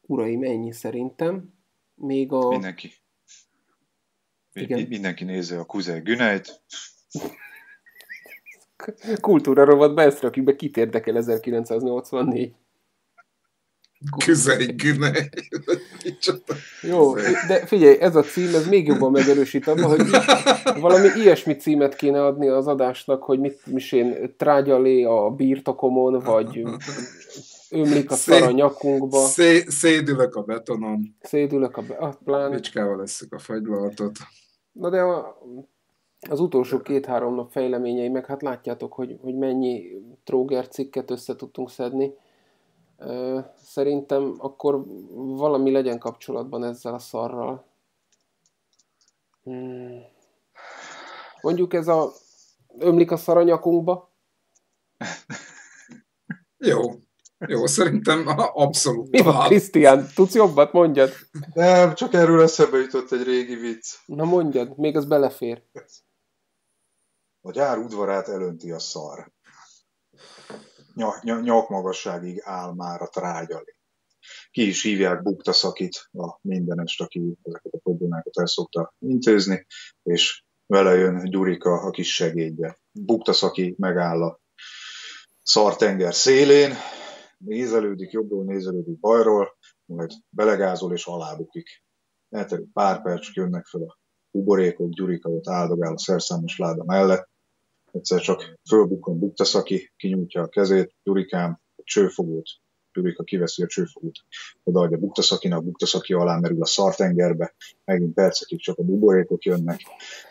uraim, ennyi szerintem. Még a... Mindenki. Igen. Mindenki nézze a Kuzey Güneit. Kultúra rovat be, ezt rakjuk be, kit érdekel 1984. Küzei Günei. Jó, de figyelj, ez a cím, ez még jobban megerősít abban, hogy valami ilyesmi címet kéne adni az adásnak, hogy mit is én trágyalé a birtokomon, vagy ömlik a szar a nyakunkba. Szé, szédülök a betonon. Szédülök a betonon. Ah. Bicskával leszük a fagylaltot. Na de a, az utolsó két-három nap fejleményei, meg hát látjátok, hogy, hogy mennyi tróger cikket össze tudtunk szedni. Szerintem akkor valami legyen kapcsolatban ezzel a szarral. Hmm. Mondjuk ez a ömlik a szar a nyakunkba. Jó. Jó, szerintem abszolút. Mi van, Krisztián? Tudsz jobbat? Mondjad. Nem, csak erről eszembe jutott egy régi vicc. Na mondjad, még az belefér. A gyár udvarát elönti a szar. Nyak, nyakmagasságig áll már a trágyalé. Ki is hívják Buktaszakit, a mindenest, aki ezeket a problémákat el szokta intézni, és vele jön Gyurika, a kis segédje. Buktaszaki megáll a szartenger szélén, nézelődik jobbról, nézelődik bajról, majd belegázol és alábukik. Eltelik pár perc, jönnek fel a buborékok, Gyurika ott áldogál a szerszámos láda mellett, egyszer csak fölbukkan Buktaszaki, kinyújtja a kezét, Gyurikám, a csőfogót, Gyurika kiveszi a csőfogót, odaadja Buktaszakinak, Buktaszaki alá merül a szartengerbe, megint percekig csak a buborékok jönnek,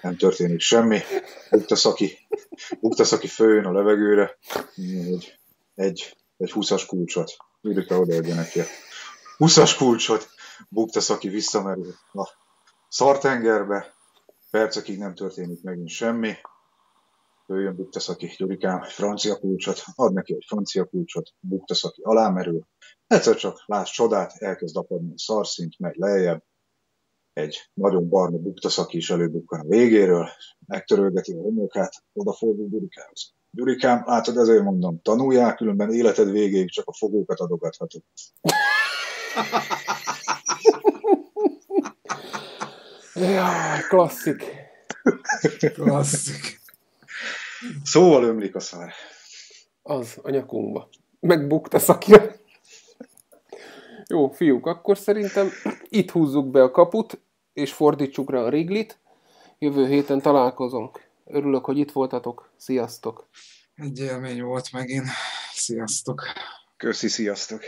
nem történik semmi, Buktaszaki, Buktaszaki följön a levegőre, egy, egy, egy 20-as kulcsot, Gyurika odaadja neki a 20-as kulcsot, Buktaszaki visszamerül a szartengerbe, percekig nem történik megint semmi, jöjjön Buktaszaki, Gyurikám, egy francia kulcsot, ad neki egy francia kulcsot, Buktaszaki alámerül, egyszer csak láss csodát, elkezd apadni a szarszint, megy lejjebb, egy nagyon barna Buktaszaki is előbukkan a végéről, megtörölgeti a homlokát, odafordul Gyurikához. Gyurikám, látod, ezért mondom, tanulják, különben életed végéig csak a fogókat adogathatod. ja, klasszik. Klasszik. Szóval ömlik a szár. Az, a nyakunkba. Megbukta szakja. Jó, fiúk, akkor szerintem itt húzzuk be a kaput, és fordítsuk rá a riglit. Jövő héten találkozunk. Örülök, hogy itt voltatok. Sziasztok! Egy élmény volt megint. Sziasztok! Köszi, sziasztok!